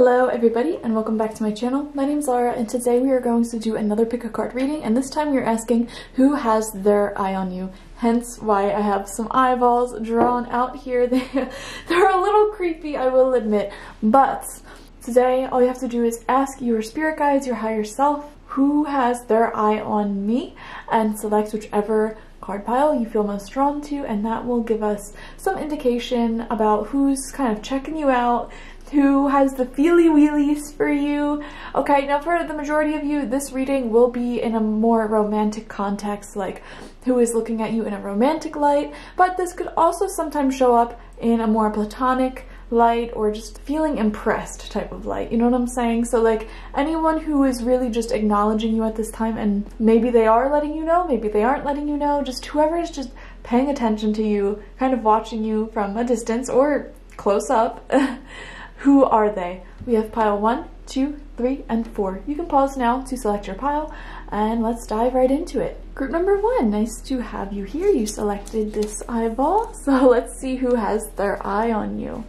Hello everybody and welcome back to my channel. My name is Laura and today we are going to do another pick a card reading and this time we are asking who has their eye on you. Hence why I have some eyeballs drawn out here. They, they're a little creepy I will admit but today all you have to do is ask your spirit guides, your higher self, who has their eye on me and select whichever card pile you feel most drawn to and that will give us some indication about who's kind of checking you out who has the feely wheelies for you. Okay, now for the majority of you, this reading will be in a more romantic context, like who is looking at you in a romantic light, but this could also sometimes show up in a more platonic light or just feeling impressed type of light. You know what I'm saying? So like anyone who is really just acknowledging you at this time and maybe they are letting you know, maybe they aren't letting you know, just whoever is just paying attention to you, kind of watching you from a distance or close up. Who are they? We have pile one, two, three, and four. You can pause now to select your pile and let's dive right into it. Group number one, nice to have you here. You selected this eyeball, so let's see who has their eye on you.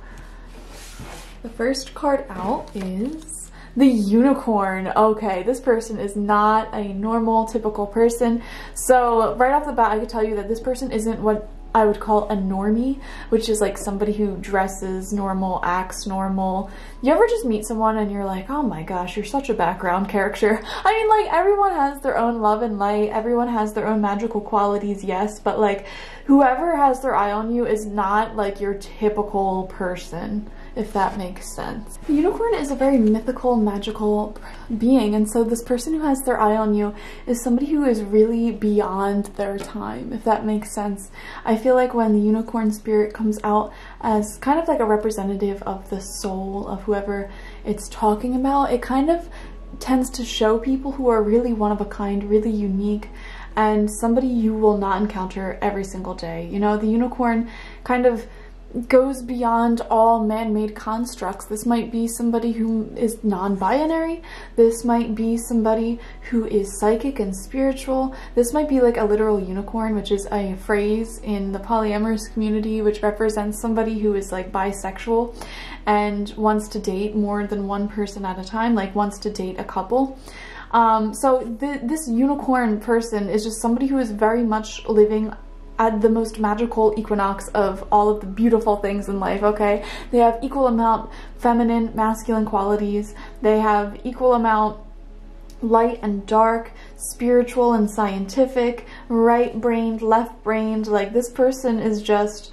The first card out is the unicorn. Okay, this person is not a normal, typical person. So right off the bat, I could tell you that this person isn't what I would call a normie, which is like somebody who dresses normal, acts normal. You ever just meet someone and you're like, oh my gosh, you're such a background character. I mean, like everyone has their own love and light. Everyone has their own magical qualities, yes, but like whoever has their eye on you is not like your typical person if that makes sense. The unicorn is a very mythical, magical being, and so this person who has their eye on you is somebody who is really beyond their time, if that makes sense. I feel like when the unicorn spirit comes out as kind of like a representative of the soul of whoever it's talking about, it kind of tends to show people who are really one of a kind, really unique, and somebody you will not encounter every single day. You know, the unicorn kind of goes beyond all man-made constructs. This might be somebody who is non-binary. This might be somebody who is psychic and spiritual. This might be like a literal unicorn, which is a phrase in the polyamorous community which represents somebody who is like bisexual and wants to date more than one person at a time, like wants to date a couple. Um, so th this unicorn person is just somebody who is very much living at the most magical equinox of all of the beautiful things in life, okay? They have equal amount feminine, masculine qualities. They have equal amount light and dark, spiritual and scientific, right-brained, left-brained. Like this person is just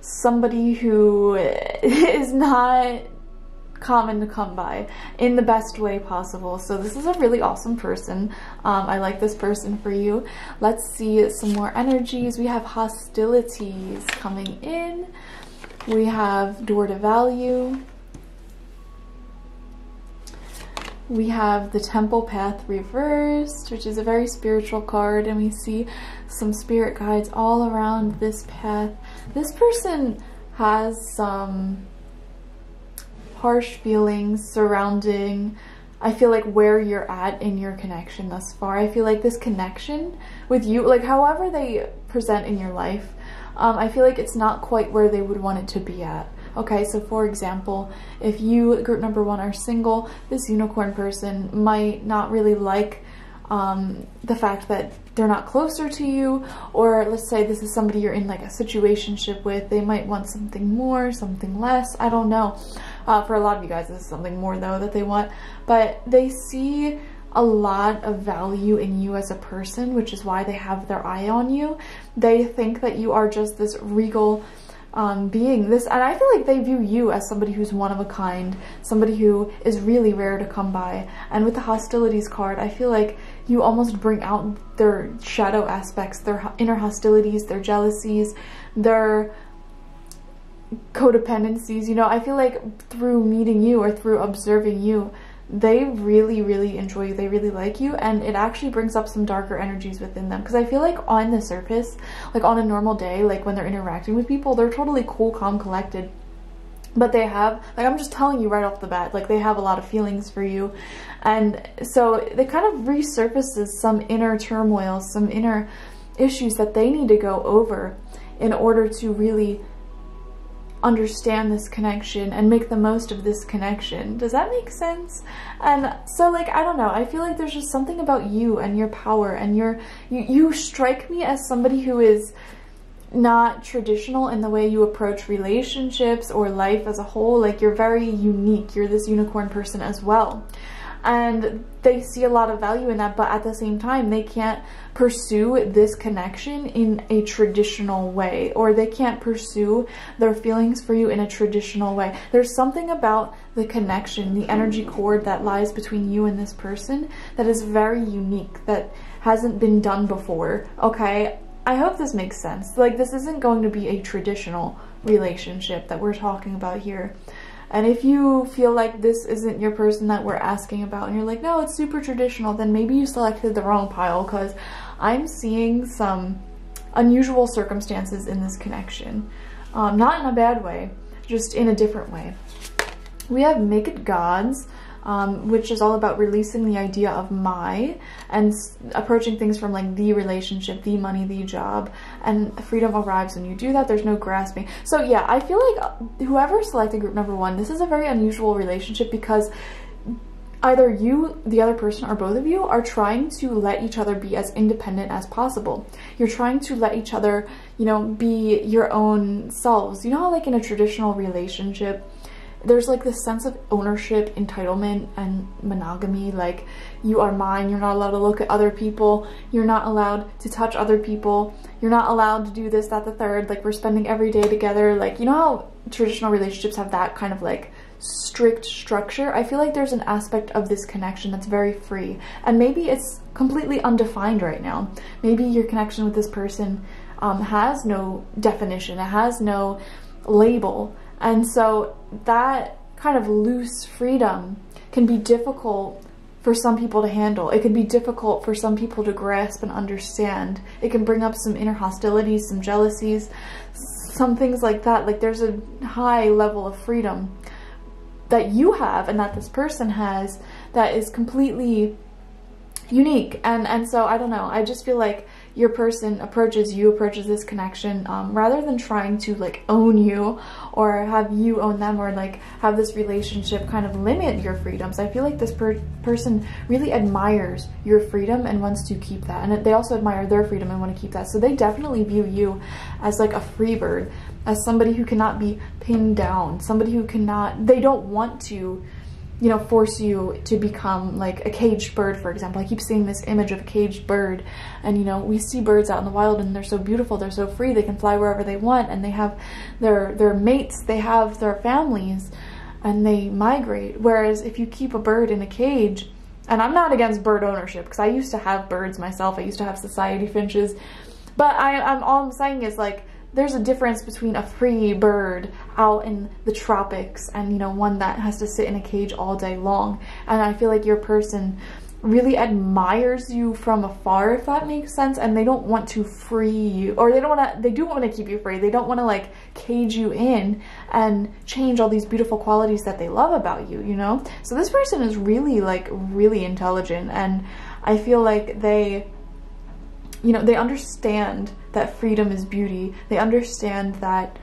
somebody who is not common to come by in the best way possible. So this is a really awesome person. Um, I like this person for you. Let's see some more energies. We have hostilities coming in. We have door to value. We have the Temple Path reversed, which is a very spiritual card, and we see some spirit guides all around this path. This person has some harsh feelings surrounding I feel like where you're at in your connection thus far. I feel like this connection with you, like however they present in your life, um, I feel like it's not quite where they would want it to be at. Okay, so for example, if you, group number one, are single, this unicorn person might not really like um, the fact that they're not closer to you, or let's say this is somebody you're in like a situationship with, they might want something more, something less, I don't know. Uh, for a lot of you guys, this is something more though that they want, but they see a lot of value in you as a person, which is why they have their eye on you. They think that you are just this regal um, being. This and I feel like they view you as somebody who's one of a kind somebody who is really rare to come by. And with the hostilities card I feel like you almost bring out their shadow aspects their inner hostilities their jealousies their codependencies. You know, I feel like through meeting you or through observing you, they really, really enjoy you. They really like you. And it actually brings up some darker energies within them. Because I feel like on the surface, like on a normal day, like when they're interacting with people, they're totally cool, calm, collected. But they have, like I'm just telling you right off the bat, like they have a lot of feelings for you. And so it kind of resurfaces some inner turmoil, some inner issues that they need to go over in order to really understand this connection and make the most of this connection. Does that make sense? And so like I don't know, I feel like there's just something about you and your power and your you, you strike me as somebody who is not traditional in the way you approach relationships or life as a whole. Like you're very unique. You're this unicorn person as well and they see a lot of value in that but at the same time they can't pursue this connection in a traditional way or they can't pursue their feelings for you in a traditional way. There's something about the connection the energy cord that lies between you and this person that is very unique that hasn't been done before okay? I hope this makes sense. Like this isn't going to be a traditional relationship that we're talking about here. And if you feel like this isn't your person that we're asking about and you're like, no, it's super traditional, then maybe you selected the wrong pile because I'm seeing some unusual circumstances in this connection. Um, not in a bad way, just in a different way. We have Make It Gods, um, which is all about releasing the idea of my and approaching things from like the relationship, the money, the job, and freedom arrives when you do that. There's no grasping. So yeah, I feel like uh, whoever selected group number one, this is a very unusual relationship because either you, the other person, or both of you are trying to let each other be as independent as possible. You're trying to let each other, you know, be your own selves. You know how like in a traditional relationship, there's like this sense of ownership, entitlement, and monogamy. Like, you are mine, you're not allowed to look at other people, you're not allowed to touch other people, you're not allowed to do this, that, the third. Like, we're spending every day together. Like, you know how traditional relationships have that kind of like strict structure? I feel like there's an aspect of this connection that's very free. And maybe it's completely undefined right now. Maybe your connection with this person um, has no definition, it has no label and so that kind of loose freedom can be difficult for some people to handle. It can be difficult for some people to grasp and understand. It can bring up some inner hostilities, some jealousies, some things like that. Like there's a high level of freedom that you have and that this person has that is completely unique. And and so I don't know. I just feel like your person approaches you, approaches this connection, um, rather than trying to like own you or have you own them or like have this relationship kind of limit your freedoms. I feel like this per person really admires your freedom and wants to keep that. And they also admire their freedom and want to keep that. So they definitely view you as like a free bird, as somebody who cannot be pinned down, somebody who cannot, they don't want to you know, force you to become like a caged bird, for example. I keep seeing this image of a caged bird and, you know, we see birds out in the wild and they're so beautiful, they're so free, they can fly wherever they want and they have their, their mates, they have their families and they migrate. Whereas if you keep a bird in a cage, and I'm not against bird ownership because I used to have birds myself, I used to have society finches, but I, I'm all I'm saying is like, there's a difference between a free bird out in the tropics and you know one that has to sit in a cage all day long. And I feel like your person really admires you from afar if that makes sense. And they don't want to free you or they don't want to they do want to keep you free. They don't want to like cage you in and change all these beautiful qualities that they love about you you know? So this person is really like really intelligent. And I feel like they you know, they understand that freedom is beauty. They understand that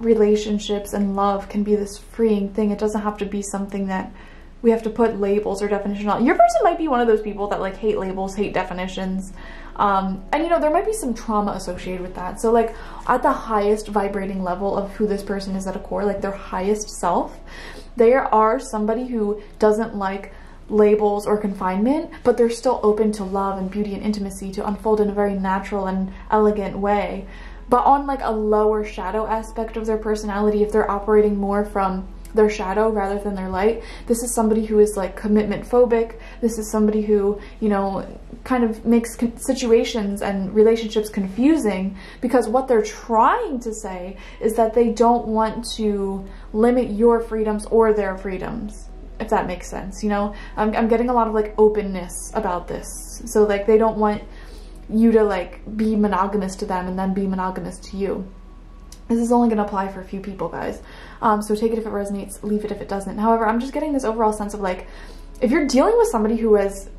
relationships and love can be this freeing thing. It doesn't have to be something that we have to put labels or definition on. Your person might be one of those people that like hate labels, hate definitions. Um, and you know, there might be some trauma associated with that. So like at the highest vibrating level of who this person is at a core, like their highest self, they are somebody who doesn't like labels or confinement, but they're still open to love and beauty and intimacy to unfold in a very natural and elegant way. But on like a lower shadow aspect of their personality, if they're operating more from their shadow rather than their light, this is somebody who is like commitment phobic. This is somebody who, you know, kind of makes situations and relationships confusing because what they're trying to say is that they don't want to limit your freedoms or their freedoms if that makes sense, you know? I'm, I'm getting a lot of like openness about this. So like they don't want you to like be monogamous to them and then be monogamous to you. This is only going to apply for a few people, guys. Um, so take it if it resonates, leave it if it doesn't. However, I'm just getting this overall sense of like, if you're dealing with somebody who has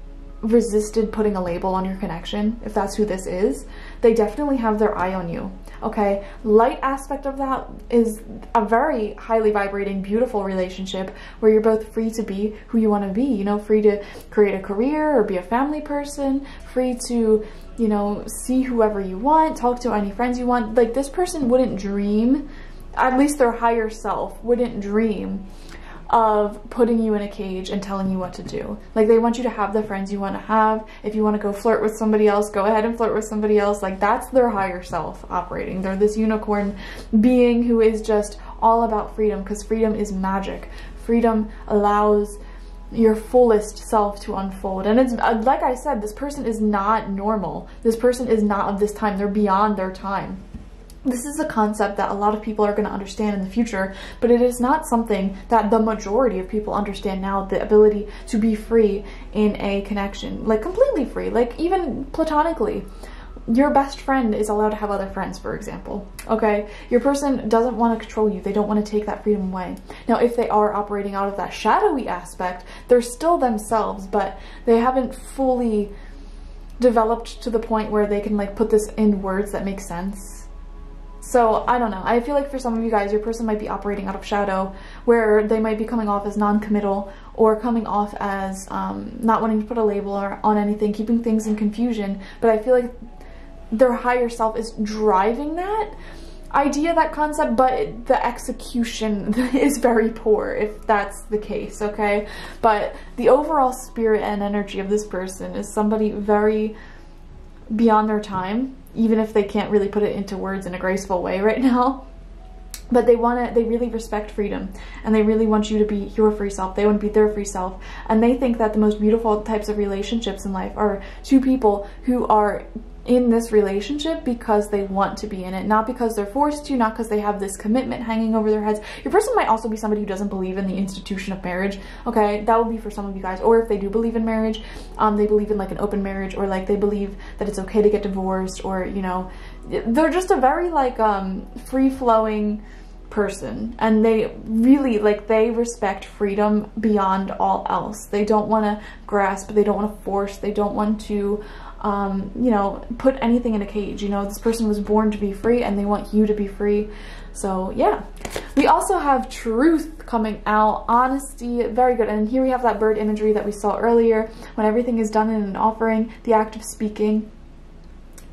resisted putting a label on your connection, if that's who this is, they definitely have their eye on you okay light aspect of that is a very highly vibrating beautiful relationship where you're both free to be who you want to be you know free to create a career or be a family person free to you know see whoever you want talk to any friends you want. Like this person wouldn't dream at least their higher self wouldn't dream of putting you in a cage and telling you what to do. Like they want you to have the friends you want to have. If you want to go flirt with somebody else, go ahead and flirt with somebody else. Like that's their higher self operating. They're this unicorn being who is just all about freedom because freedom is magic. Freedom allows your fullest self to unfold. And it's uh, like I said, this person is not normal. This person is not of this time. They're beyond their time. This is a concept that a lot of people are going to understand in the future, but it is not something that the majority of people understand now, the ability to be free in a connection, like completely free, like even platonically. Your best friend is allowed to have other friends, for example, okay? Your person doesn't want to control you. They don't want to take that freedom away. Now, if they are operating out of that shadowy aspect, they're still themselves, but they haven't fully developed to the point where they can like put this in words that make sense so I don't know. I feel like for some of you guys, your person might be operating out of shadow where they might be coming off as non-committal or coming off as um, not wanting to put a label or on anything, keeping things in confusion. But I feel like their higher self is driving that idea, that concept, but the execution is very poor if that's the case, okay? But the overall spirit and energy of this person is somebody very beyond their time even if they can't really put it into words in a graceful way right now but they want to they really respect freedom and they really want you to be your free self. They want to be their free self. And they think that the most beautiful types of relationships in life are two people who are in this relationship because they want to be in it, not because they're forced to, not because they have this commitment hanging over their heads. Your person might also be somebody who doesn't believe in the institution of marriage, okay? That would be for some of you guys. Or if they do believe in marriage, um, they believe in like an open marriage or like they believe that it's okay to get divorced or, you know, they're just a very like um, free-flowing person and they really like they respect freedom beyond all else they don't want to grasp they don't want to force they don't want to um, you know, put anything in a cage. You know, this person was born to be free and they want you to be free. So yeah. We also have truth coming out, honesty, very good. And here we have that bird imagery that we saw earlier. When everything is done in an offering, the act of speaking,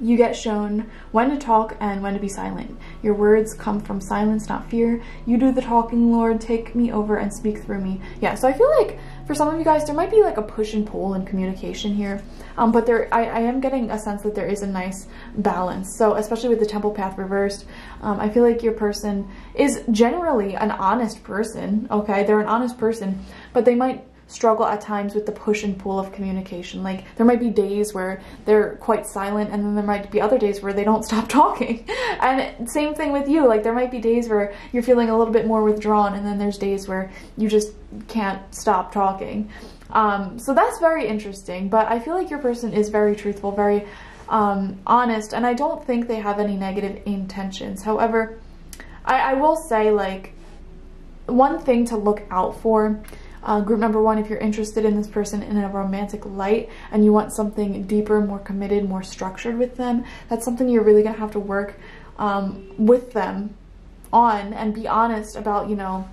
you get shown when to talk and when to be silent. Your words come from silence, not fear. You do the talking, Lord. Take me over and speak through me. Yeah, so I feel like for some of you guys, there might be like a push and pull in communication here, um, but there, I, I, am getting a sense that there is a nice balance. So especially with the temple path reversed, um, I feel like your person is generally an honest person, okay? They're an honest person, but they might struggle at times with the push and pull of communication. Like there might be days where they're quite silent and then there might be other days where they don't stop talking. and same thing with you. Like there might be days where you're feeling a little bit more withdrawn and then there's days where you just can't stop talking. Um, so that's very interesting, but I feel like your person is very truthful, very um, honest, and I don't think they have any negative intentions. However, I, I will say like one thing to look out for uh, group number one, if you're interested in this person in a romantic light and you want something deeper, more committed, more structured with them, that's something you're really gonna have to work um, with them on and be honest about, you know,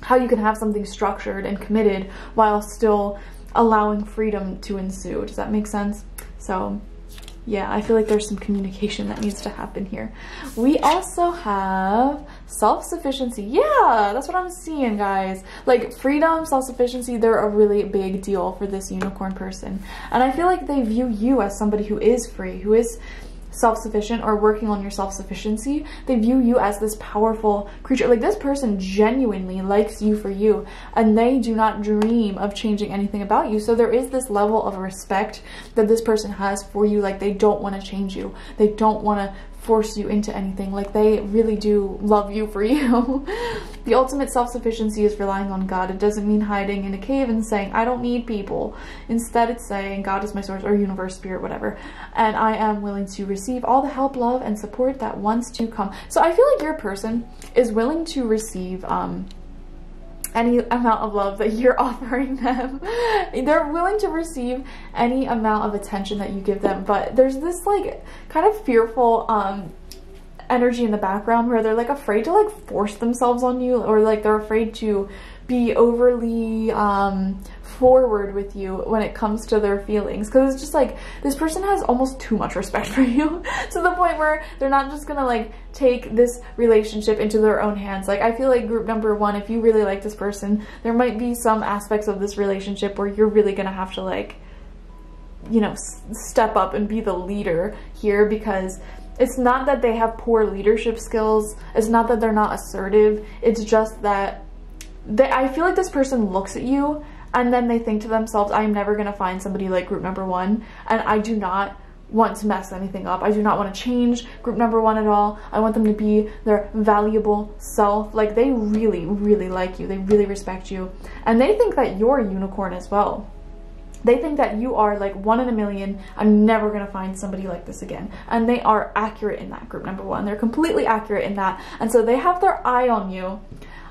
how you can have something structured and committed while still allowing freedom to ensue. Does that make sense? So yeah, I feel like there's some communication that needs to happen here. We also have self-sufficiency. Yeah, that's what I'm seeing, guys. Like freedom, self-sufficiency, they're a really big deal for this unicorn person. And I feel like they view you as somebody who is free, who is self-sufficient or working on your self-sufficiency, they view you as this powerful creature. Like this person genuinely likes you for you and they do not dream of changing anything about you. So there is this level of respect that this person has for you. Like they don't want to change you. They don't want to force you into anything. Like they really do love you for you. the ultimate self-sufficiency is relying on God. It doesn't mean hiding in a cave and saying, I don't need people. Instead, it's saying, God is my source or universe, spirit, whatever. And I am willing to receive all the help, love, and support that wants to come. So I feel like your person is willing to receive, um, any amount of love that you're offering them. They're willing to receive any amount of attention that you give them, but there's this like kind of fearful um energy in the background where they're like afraid to like force themselves on you or like they're afraid to be overly um forward with you when it comes to their feelings. Because it's just like this person has almost too much respect for you. To the point where they're not just gonna like take this relationship into their own hands. Like I feel like group number one if you really like this person there might be some aspects of this relationship where you're really gonna have to like you know step up and be the leader here because it's not that they have poor leadership skills. It's not that they're not assertive. It's just that they, I feel like this person looks at you and then they think to themselves, I am never going to find somebody like group number one, and I do not want to mess anything up. I do not want to change group number one at all. I want them to be their valuable self. Like they really, really like you. They really respect you. And they think that you're a unicorn as well. They think that you are like one in a million. I'm never going to find somebody like this again. And they are accurate in that group number one. They're completely accurate in that. And so they have their eye on you.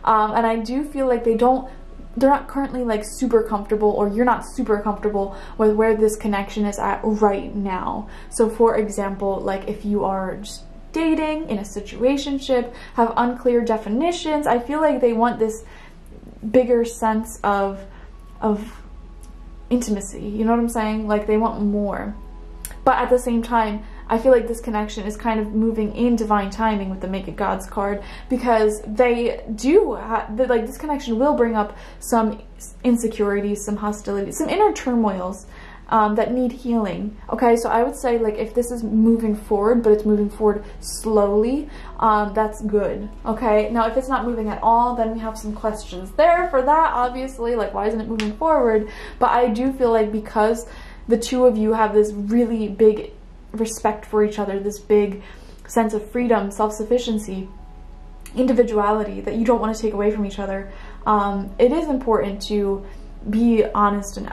Um, and I do feel like they don't they're not currently like super comfortable or you're not super comfortable with where this connection is at right now. So for example, like if you are just dating in a situationship, have unclear definitions, I feel like they want this bigger sense of of intimacy. You know what I'm saying? Like they want more. But at the same time, I feel like this connection is kind of moving in divine timing with the Make It God's card because they do, like this connection will bring up some insecurities, some hostilities, some inner turmoils um, that need healing. Okay, so I would say like if this is moving forward, but it's moving forward slowly, um, that's good. Okay, now if it's not moving at all, then we have some questions there for that, obviously, like why isn't it moving forward? But I do feel like because the two of you have this really big respect for each other, this big sense of freedom, self-sufficiency, individuality that you don't want to take away from each other, um, it is important to be honest and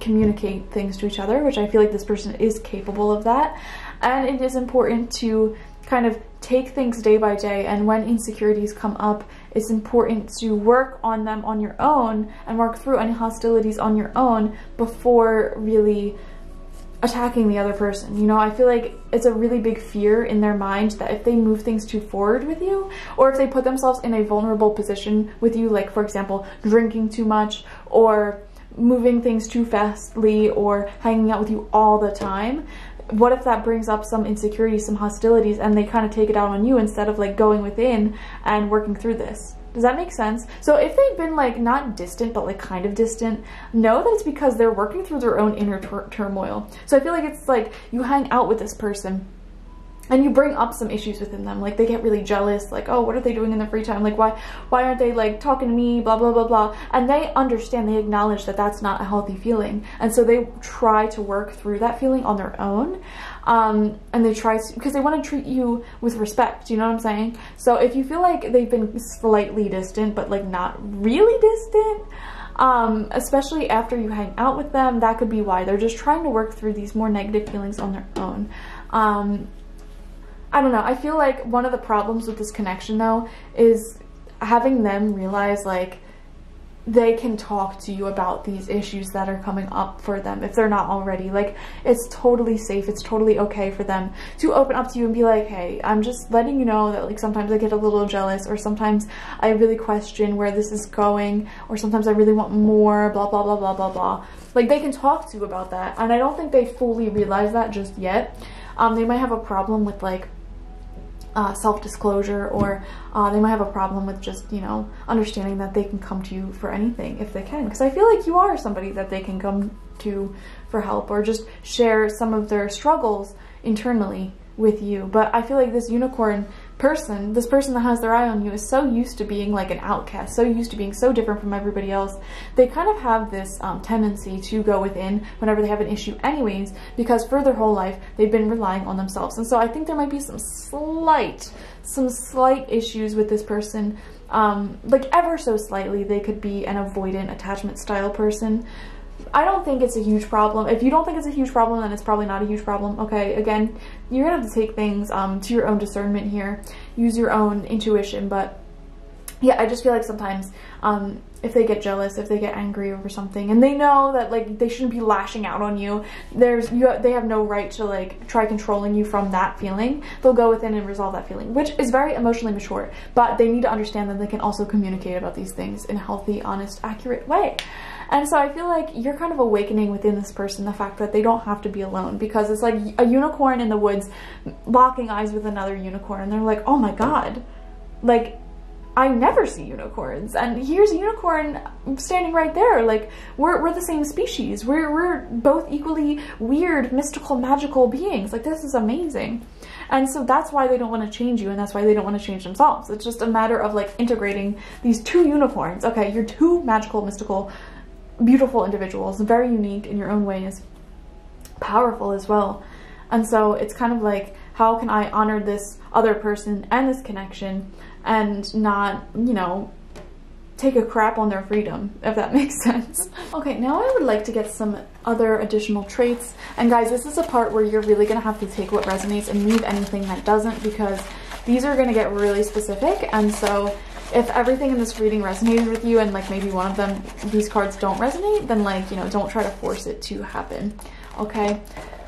communicate things to each other, which I feel like this person is capable of that. And it is important to kind of take things day by day and when insecurities come up, it's important to work on them on your own and work through any hostilities on your own before really attacking the other person. You know, I feel like it's a really big fear in their mind that if they move things too forward with you, or if they put themselves in a vulnerable position with you, like for example, drinking too much, or moving things too fastly, or hanging out with you all the time, what if that brings up some insecurities, some hostilities, and they kind of take it out on you instead of like going within and working through this? Does that make sense? So if they've been like not distant, but like kind of distant, know that it's because they're working through their own inner turmoil. So I feel like it's like you hang out with this person and you bring up some issues within them. Like they get really jealous like oh what are they doing in their free time? Like why why aren't they like talking to me? Blah blah blah blah. And they understand they acknowledge that that's not a healthy feeling. And so they try to work through that feeling on their own um, and they try to, because they want to treat you with respect, you know what I'm saying? So if you feel like they've been slightly distant, but like not really distant, um, especially after you hang out with them, that could be why. They're just trying to work through these more negative feelings on their own. Um, I don't know. I feel like one of the problems with this connection though is having them realize like they can talk to you about these issues that are coming up for them if they're not already. Like, it's totally safe. It's totally okay for them to open up to you and be like, hey, I'm just letting you know that, like, sometimes I get a little jealous or sometimes I really question where this is going or sometimes I really want more, blah, blah, blah, blah, blah, blah. Like, they can talk to you about that. And I don't think they fully realize that just yet. Um, they might have a problem with, like, uh, self-disclosure or uh, they might have a problem with just, you know, understanding that they can come to you for anything if they can. Because I feel like you are somebody that they can come to for help or just share some of their struggles internally with you. But I feel like this unicorn person, this person that has their eye on you is so used to being like an outcast, so used to being so different from everybody else. They kind of have this um, tendency to go within whenever they have an issue anyways, because for their whole life, they've been relying on themselves. And so I think there might be some slight, some slight issues with this person, um, like ever so slightly, they could be an avoidant attachment style person. I don't think it's a huge problem. If you don't think it's a huge problem, then it's probably not a huge problem. Okay, again, you're gonna have to take things um, to your own discernment here. Use your own intuition, but yeah, I just feel like sometimes um, if they get jealous, if they get angry over something, and they know that like they shouldn't be lashing out on you, there's you they have no right to like try controlling you from that feeling. They'll go within and resolve that feeling, which is very emotionally mature. But they need to understand that they can also communicate about these things in a healthy, honest, accurate way. And so I feel like you're kind of awakening within this person the fact that they don't have to be alone because it's like a unicorn in the woods locking eyes with another unicorn and they're like, oh my god, like I never see unicorns. And here's a unicorn standing right there. Like, we're, we're the same species. We're, we're both equally weird, mystical, magical beings. Like, this is amazing. And so that's why they don't want to change you and that's why they don't want to change themselves. It's just a matter of like integrating these two unicorns. Okay, you're two magical, mystical, beautiful individuals, very unique in your own ways, powerful as well. And so it's kind of like, how can I honor this other person and this connection and not, you know, take a crap on their freedom, if that makes sense. Okay, now I would like to get some other additional traits. And guys, this is a part where you're really gonna have to take what resonates and leave anything that doesn't because these are gonna get really specific. And so if everything in this reading resonated with you and like maybe one of them, these cards don't resonate, then like, you know, don't try to force it to happen, okay?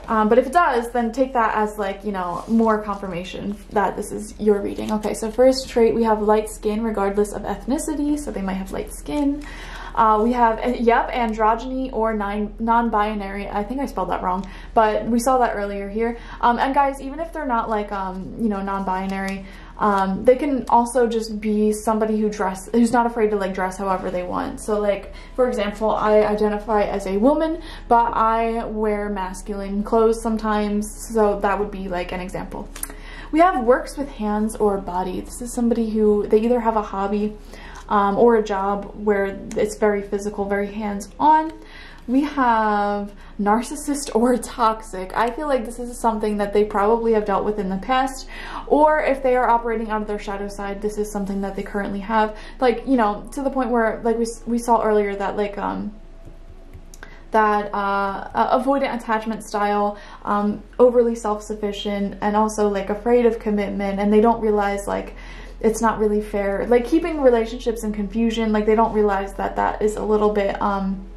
Um, but if it does, then take that as like, you know, more confirmation that this is your reading. Okay, so first trait, we have light skin regardless of ethnicity. So they might have light skin. Uh, we have, eh, yep, androgyny or non-binary. I think I spelled that wrong, but we saw that earlier here. Um, and guys, even if they're not like, um, you know, non-binary, um, they can also just be somebody who dress who's not afraid to like dress however they want. So like for example, I identify as a woman, but I wear masculine clothes sometimes. So that would be like an example. We have works with hands or body. This is somebody who they either have a hobby um, or a job where it's very physical, very hands-on we have narcissist or toxic. I feel like this is something that they probably have dealt with in the past, or if they are operating out of their shadow side, this is something that they currently have. Like, you know, to the point where, like we, we saw earlier that, like, um, that uh, avoidant attachment style, um, overly self-sufficient, and also, like, afraid of commitment, and they don't realize, like, it's not really fair. Like, keeping relationships in confusion, like, they don't realize that that is a little bit, um,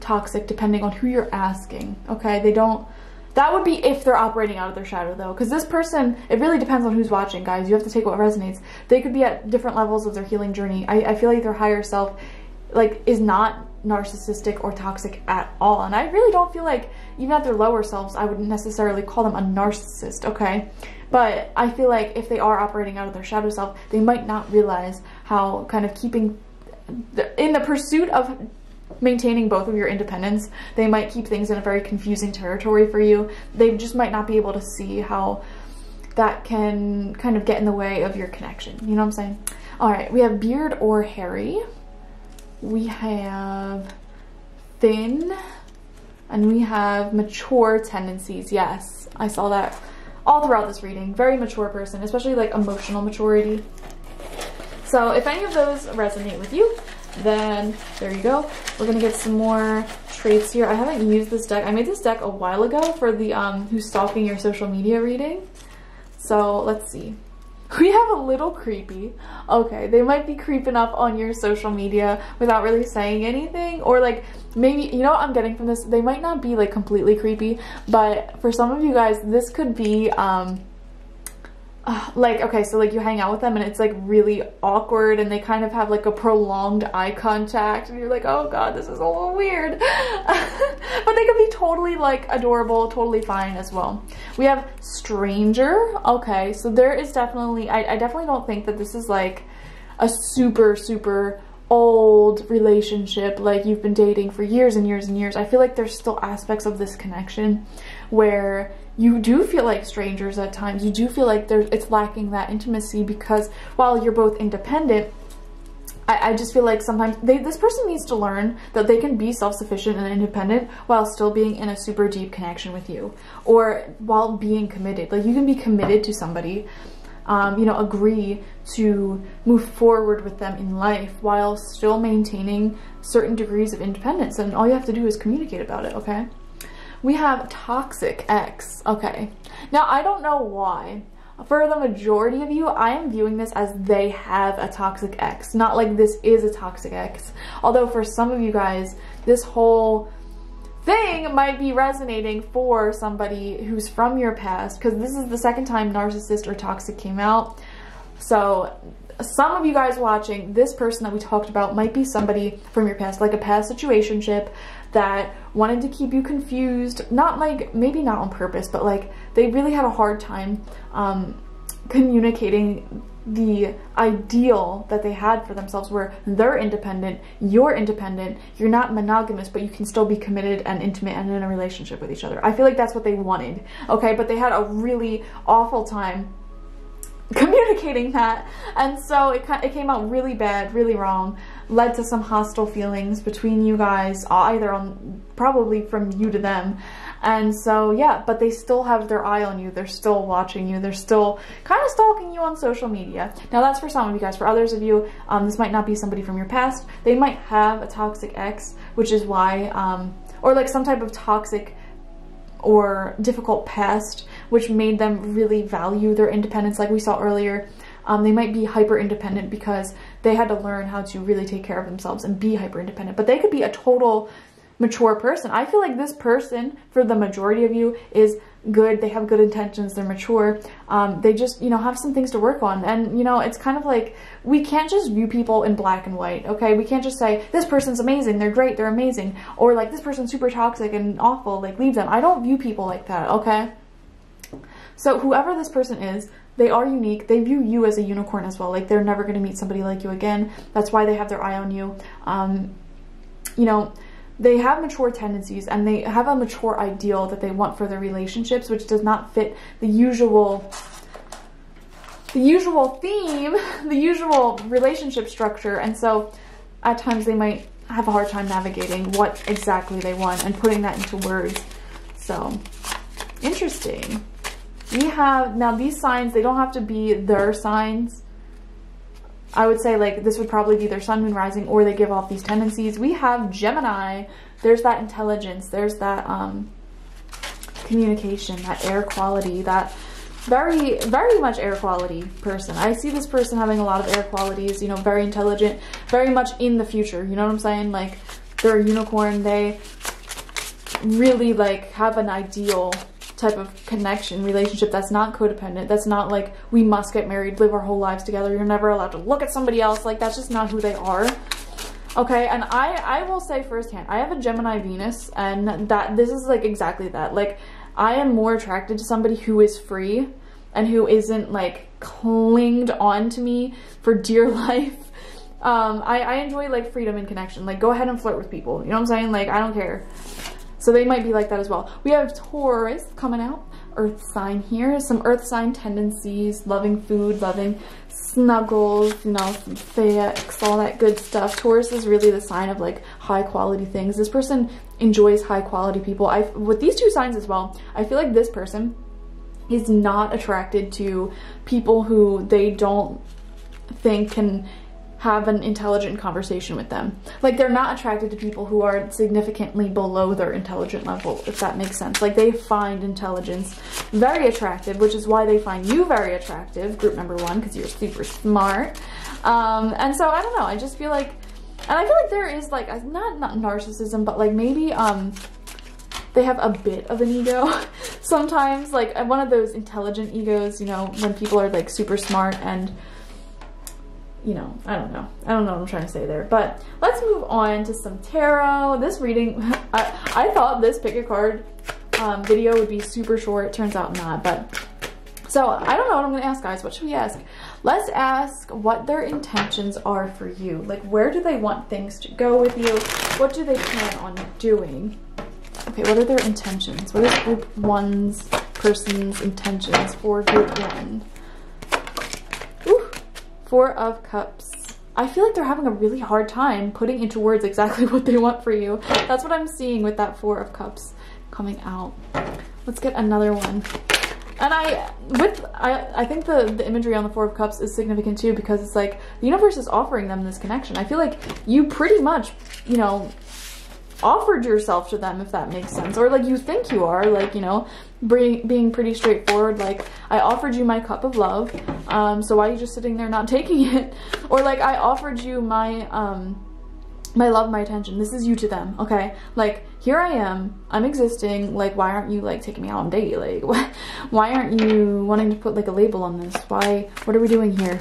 toxic depending on who you're asking, okay? They don't, that would be if they're operating out of their shadow though, because this person, it really depends on who's watching, guys. You have to take what resonates. They could be at different levels of their healing journey. I, I feel like their higher self, like, is not narcissistic or toxic at all. And I really don't feel like, even at their lower selves, I wouldn't necessarily call them a narcissist, okay? But I feel like if they are operating out of their shadow self, they might not realize how kind of keeping, in the pursuit of maintaining both of your independence, they might keep things in a very confusing territory for you. They just might not be able to see how that can kind of get in the way of your connection. You know what I'm saying? All right, we have beard or hairy. We have thin and we have mature tendencies. Yes, I saw that all throughout this reading. Very mature person, especially like emotional maturity. So if any of those resonate with you, then there you go. We're gonna get some more traits here. I haven't used this deck. I made this deck a while ago for the um, Who's Stalking Your Social Media reading. So let's see. We have a little creepy. Okay, they might be creeping up on your social media without really saying anything. Or like, maybe, you know what I'm getting from this? They might not be like completely creepy, but for some of you guys, this could be um, like okay so like you hang out with them and it's like really awkward and they kind of have like a prolonged eye contact and you're like oh god this is a little weird. But they can be totally like adorable totally fine as well. We have stranger. Okay so there is definitely I, I definitely don't think that this is like a super super old relationship like you've been dating for years and years and years. I feel like there's still aspects of this connection where you do feel like strangers at times. You do feel like there's it's lacking that intimacy because while you're both independent, I, I just feel like sometimes they, this person needs to learn that they can be self-sufficient and independent while still being in a super deep connection with you or while being committed. Like you can be committed to somebody, um, you know, agree to move forward with them in life while still maintaining certain degrees of independence. And all you have to do is communicate about it, okay? We have Toxic Ex. Okay. Now, I don't know why, for the majority of you, I am viewing this as they have a toxic ex, not like this is a toxic ex. Although for some of you guys, this whole thing might be resonating for somebody who's from your past because this is the second time narcissist or toxic came out. So some of you guys watching, this person that we talked about might be somebody from your past, like a past situationship that wanted to keep you confused. Not like, maybe not on purpose, but like they really had a hard time um, communicating the ideal that they had for themselves where they're independent, you're independent, you're not monogamous, but you can still be committed and intimate and in a relationship with each other. I feel like that's what they wanted, okay? But they had a really awful time communicating that. And so it, it came out really bad, really wrong, led to some hostile feelings between you guys, either on probably from you to them. And so, yeah, but they still have their eye on you. They're still watching you. They're still kind of stalking you on social media. Now, that's for some of you guys. For others of you, um, this might not be somebody from your past. They might have a toxic ex, which is why, um, or like some type of toxic or difficult past, which made them really value their independence, like we saw earlier. Um, they might be hyper independent because they had to learn how to really take care of themselves and be hyper independent. But they could be a total mature person. I feel like this person, for the majority of you, is good. They have good intentions. They're mature. Um, they just, you know, have some things to work on. And, you know, it's kind of like we can't just view people in black and white, okay? We can't just say, this person's amazing. They're great. They're amazing. Or like, this person's super toxic and awful. Like, leave them. I don't view people like that, okay? So whoever this person is, they are unique. They view you as a unicorn as well. Like, they're never going to meet somebody like you again. That's why they have their eye on you. Um, you know, they have mature tendencies and they have a mature ideal that they want for their relationships, which does not fit the usual the usual theme, the usual relationship structure. And so at times they might have a hard time navigating what exactly they want and putting that into words. So interesting. We have, now these signs, they don't have to be their signs. I would say like this would probably be their sun, moon, rising, or they give off these tendencies. We have Gemini. There's that intelligence. There's that um, communication, that air quality, that very, very much air quality person. I see this person having a lot of air qualities, you know, very intelligent, very much in the future. You know what I'm saying? Like they're a unicorn. They really like have an ideal type of connection, relationship that's not codependent. That's not like we must get married, live our whole lives together. You're never allowed to look at somebody else. Like that's just not who they are. Okay, and I I will say firsthand, I have a Gemini Venus and that this is like exactly that. Like I am more attracted to somebody who is free and who isn't like clinged on to me for dear life. Um, I, I enjoy like freedom and connection. Like go ahead and flirt with people. You know what I'm saying? Like I don't care. So they might be like that as well. We have Taurus coming out, earth sign here. Some earth sign tendencies, loving food, loving snuggles, you know, some sex, all that good stuff. Taurus is really the sign of like high quality things. This person enjoys high quality people. I With these two signs as well, I feel like this person is not attracted to people who they don't think can have an intelligent conversation with them. Like they're not attracted to people who are significantly below their intelligent level, if that makes sense. Like they find intelligence very attractive, which is why they find you very attractive, group number one, because you're super smart. Um, and so I don't know, I just feel like, and I feel like there is like, not, not narcissism, but like maybe, um, they have a bit of an ego sometimes, like one of those intelligent egos, you know, when people are like super smart and you know, I don't know. I don't know what I'm trying to say there. But let's move on to some tarot. This reading, I, I thought this pick a card um, video would be super short. It turns out not. But so I don't know what I'm going to ask, guys. What should we ask? Let's ask what their intentions are for you. Like, where do they want things to go with you? What do they plan on doing? Okay, what are their intentions? What is group one's person's intentions for group one? Four of Cups. I feel like they're having a really hard time putting into words exactly what they want for you. That's what I'm seeing with that Four of Cups coming out. Let's get another one. And I, with, I, I think the, the imagery on the Four of Cups is significant too because it's like the universe is offering them this connection. I feel like you pretty much, you know, offered yourself to them if that makes sense. Or like you think you are like you know being pretty straightforward like i offered you my cup of love um so why are you just sitting there not taking it? Or like i offered you my um my love my attention. This is you to them okay? Like here i am. I'm existing. Like why aren't you like taking me out on date? Like why aren't you wanting to put like a label on this? Why what are we doing here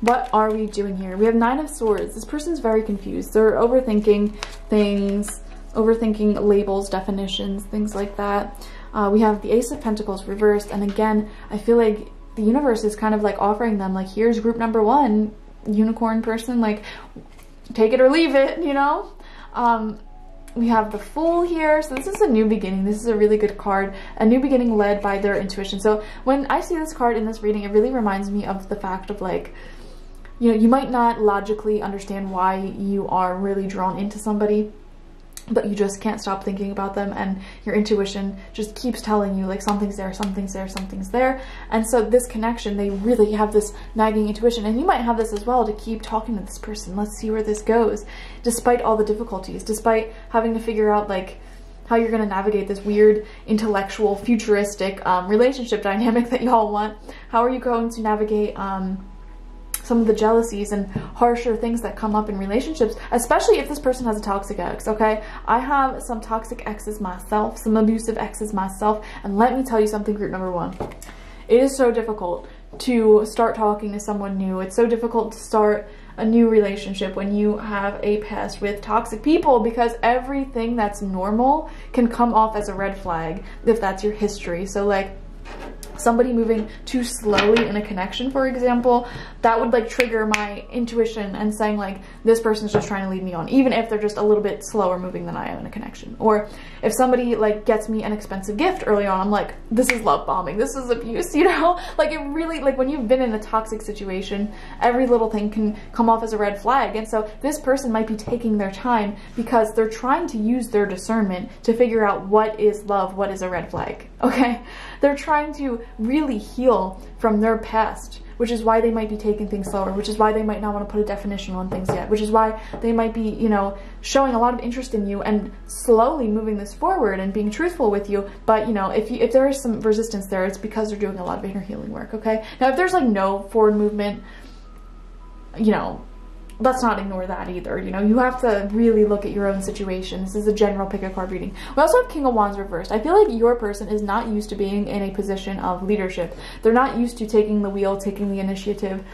what are we doing here? We have Nine of Swords. This person's very confused. They're overthinking things, overthinking labels, definitions, things like that. Uh, we have the Ace of Pentacles reversed. And again, I feel like the universe is kind of like offering them like, here's group number one, unicorn person, like take it or leave it, you know? Um, we have the Fool here. So this is a new beginning. This is a really good card. A new beginning led by their intuition. So when I see this card in this reading, it really reminds me of the fact of like, you know, you might not logically understand why you are really drawn into somebody, but you just can't stop thinking about them and your intuition just keeps telling you like something's there, something's there, something's there. And so this connection, they really have this nagging intuition and you might have this as well to keep talking to this person. Let's see where this goes. Despite all the difficulties, despite having to figure out like how you're going to navigate this weird intellectual futuristic um, relationship dynamic that y'all want. How are you going to navigate um, some of the jealousies and harsher things that come up in relationships, especially if this person has a toxic ex, okay? I have some toxic exes myself, some abusive exes myself, and let me tell you something, group number one. It is so difficult to start talking to someone new. It's so difficult to start a new relationship when you have a past with toxic people because everything that's normal can come off as a red flag if that's your history. So like somebody moving too slowly in a connection, for example, that would like trigger my intuition and saying like, this person's just trying to lead me on, even if they're just a little bit slower moving than I am in a connection. Or if somebody like gets me an expensive gift early on, I'm like, this is love bombing, this is abuse, you know? Like it really, like when you've been in a toxic situation, every little thing can come off as a red flag. And so this person might be taking their time because they're trying to use their discernment to figure out what is love, what is a red flag, okay? They're trying to really heal from their past, which is why they might be taking things slower, which is why they might not want to put a definition on things yet, which is why they might be, you know, showing a lot of interest in you and slowly moving this forward and being truthful with you. But, you know, if, you, if there is some resistance there, it's because they're doing a lot of inner healing work, okay? Now, if there's like no forward movement, you know, let's not ignore that either. You know, you have to really look at your own situation. This is a general pick a card reading. We also have King of Wands reversed. I feel like your person is not used to being in a position of leadership. They're not used to taking the wheel, taking the initiative.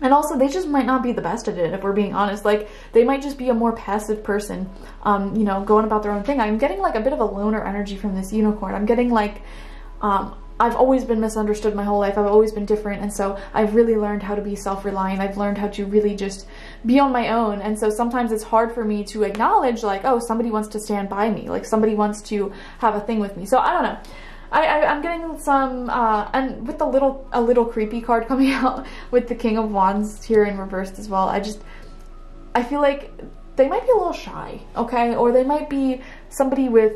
And also, they just might not be the best at it, if we're being honest. Like, they might just be a more passive person, um, you know, going about their own thing. I'm getting, like, a bit of a loner energy from this unicorn. I'm getting, like, um, I've always been misunderstood my whole life. I've always been different. And so I've really learned how to be self-reliant. I've learned how to really just be on my own. And so sometimes it's hard for me to acknowledge like, oh, somebody wants to stand by me. Like somebody wants to have a thing with me. So I don't know. I, am getting some, uh, and with the little, a little creepy card coming out with the King of Wands here in reversed as well. I just, I feel like they might be a little shy, okay? Or they might be somebody with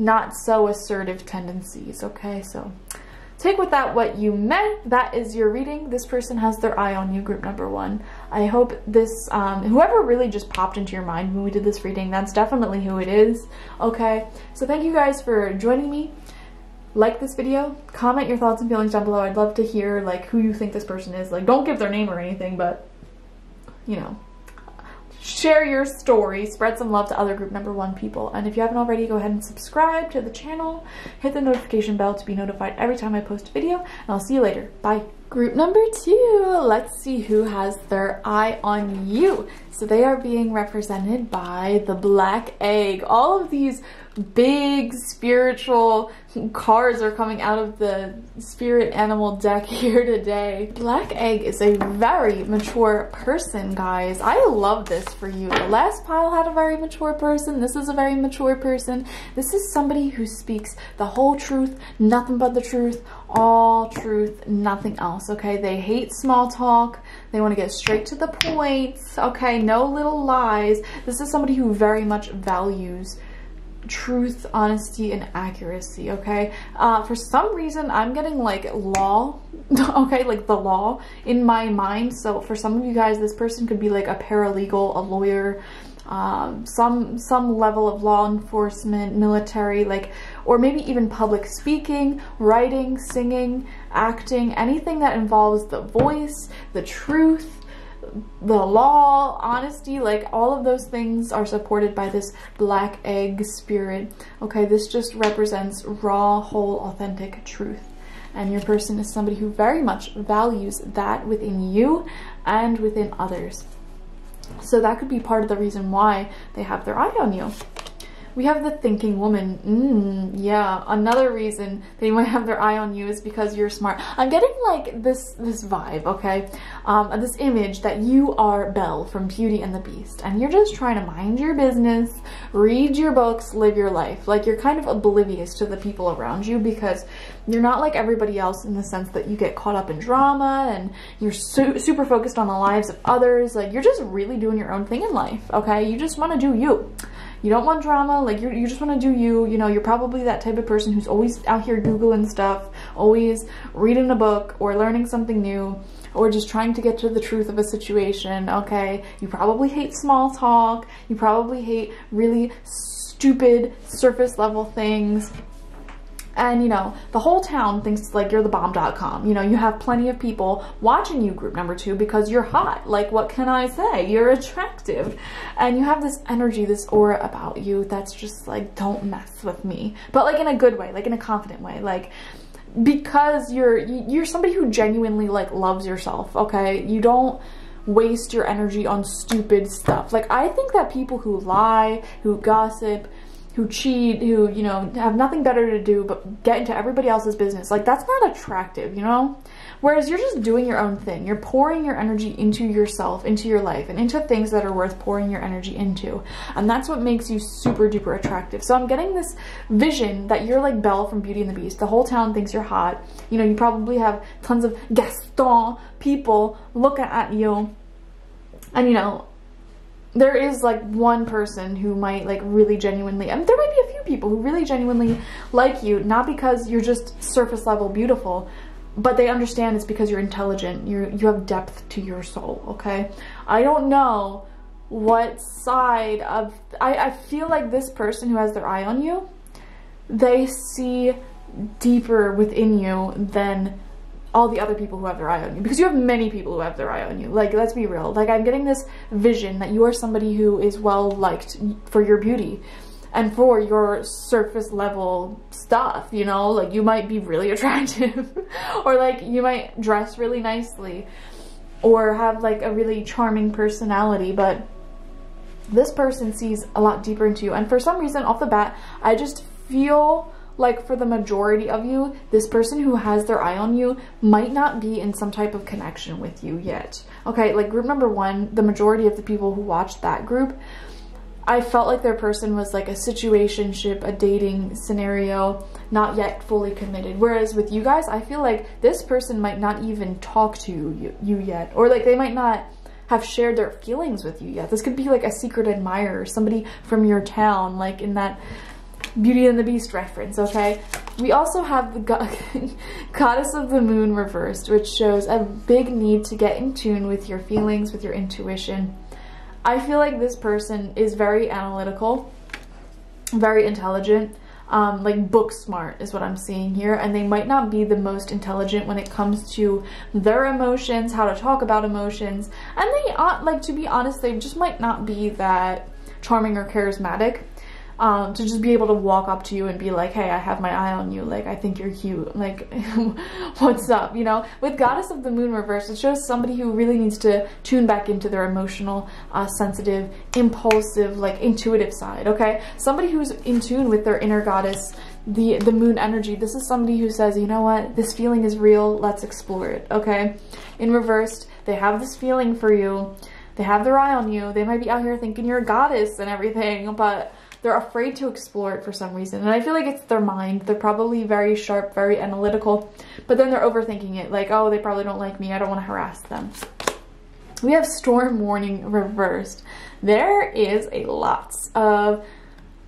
not so assertive tendencies, okay? So take with that what you meant. That is your reading. This person has their eye on you, group number one. I hope this, um, whoever really just popped into your mind when we did this reading, that's definitely who it is, okay? So thank you guys for joining me. Like this video, comment your thoughts and feelings down below. I'd love to hear like who you think this person is. Like don't give their name or anything, but you know, share your story, spread some love to other group number one people. And if you haven't already, go ahead and subscribe to the channel, hit the notification bell to be notified every time I post a video, and I'll see you later. Bye. Group number two, let's see who has their eye on you. So they are being represented by the black egg. All of these big spiritual cards are coming out of the spirit animal deck here today. Black Egg is a very mature person, guys. I love this for you. The last pile had a very mature person. This is a very mature person. This is somebody who speaks the whole truth, nothing but the truth, all truth, nothing else, okay? They hate small talk. They want to get straight to the point, okay? No little lies. This is somebody who very much values truth, honesty, and accuracy, okay? Uh, for some reason, I'm getting like law, okay, like the law in my mind. So for some of you guys, this person could be like a paralegal, a lawyer, um, some some level of law enforcement, military, like, or maybe even public speaking, writing, singing, acting, anything that involves the voice, the truth, the law, honesty, like all of those things are supported by this black egg spirit. Okay, this just represents raw, whole, authentic truth. And your person is somebody who very much values that within you and within others. So that could be part of the reason why they have their eye on you. We have the thinking woman. Mm, yeah, another reason they might have their eye on you is because you're smart. I'm getting like this this vibe, okay? Um, this image that you are Belle from Beauty and the Beast and you're just trying to mind your business, read your books, live your life. Like you're kind of oblivious to the people around you because you're not like everybody else in the sense that you get caught up in drama and you're su super focused on the lives of others. Like you're just really doing your own thing in life, okay? You just want to do you you don't want drama like you you just want to do you you know you're probably that type of person who's always out here googling stuff always reading a book or learning something new or just trying to get to the truth of a situation okay? You probably hate small talk. You probably hate really stupid surface level things and you know the whole town thinks like you're the bomb.com you know you have plenty of people watching you group number two because you're hot. Like what can i say? You're attractive. And you have this energy this aura about you that's just like don't mess with me. But like in a good way like in a confident way. Like because you're you're somebody who genuinely like loves yourself okay? You don't waste your energy on stupid stuff. Like i think that people who lie who gossip who cheat, who, you know, have nothing better to do but get into everybody else's business. Like, that's not attractive, you know? Whereas you're just doing your own thing. You're pouring your energy into yourself, into your life, and into things that are worth pouring your energy into. And that's what makes you super duper attractive. So I'm getting this vision that you're like Belle from Beauty and the Beast. The whole town thinks you're hot. You know, you probably have tons of Gaston people looking at you. And, you know, there is like one person who might like really genuinely and there might be a few people who really genuinely like you not because you're just surface level beautiful but they understand it's because you're intelligent. You you have depth to your soul okay? I don't know what side of I, I feel like this person who has their eye on you they see deeper within you than all the other people who have their eye on you because you have many people who have their eye on you. Like let's be real. Like i'm getting this vision that you are somebody who is well liked for your beauty and for your surface level stuff you know? Like you might be really attractive or like you might dress really nicely or have like a really charming personality but this person sees a lot deeper into you. And for some reason off the bat i just feel like for the majority of you, this person who has their eye on you might not be in some type of connection with you yet. Okay, like group number one, the majority of the people who watched that group, I felt like their person was like a situationship, a dating scenario, not yet fully committed. Whereas with you guys, I feel like this person might not even talk to you, you yet. Or like they might not have shared their feelings with you yet. This could be like a secret admirer, somebody from your town, like in that Beauty and the Beast reference, okay? We also have the go Goddess of the Moon reversed, which shows a big need to get in tune with your feelings, with your intuition. I feel like this person is very analytical, very intelligent, um, like book smart is what I'm seeing here. And they might not be the most intelligent when it comes to their emotions, how to talk about emotions. And they, uh, like, to be honest, they just might not be that charming or charismatic um, to just be able to walk up to you and be like, hey, I have my eye on you. Like, I think you're cute. Like, what's up? You know, with Goddess of the Moon reverse, it shows somebody who really needs to tune back into their emotional, uh, sensitive, impulsive, like intuitive side. Okay. Somebody who's in tune with their inner goddess, the, the moon energy. This is somebody who says, you know what? This feeling is real. Let's explore it. Okay. In reversed, they have this feeling for you. They have their eye on you. They might be out here thinking you're a goddess and everything, but they're afraid to explore it for some reason. And I feel like it's their mind. They're probably very sharp, very analytical, but then they're overthinking it. Like, oh, they probably don't like me. I don't want to harass them. We have storm warning reversed. There is a lots of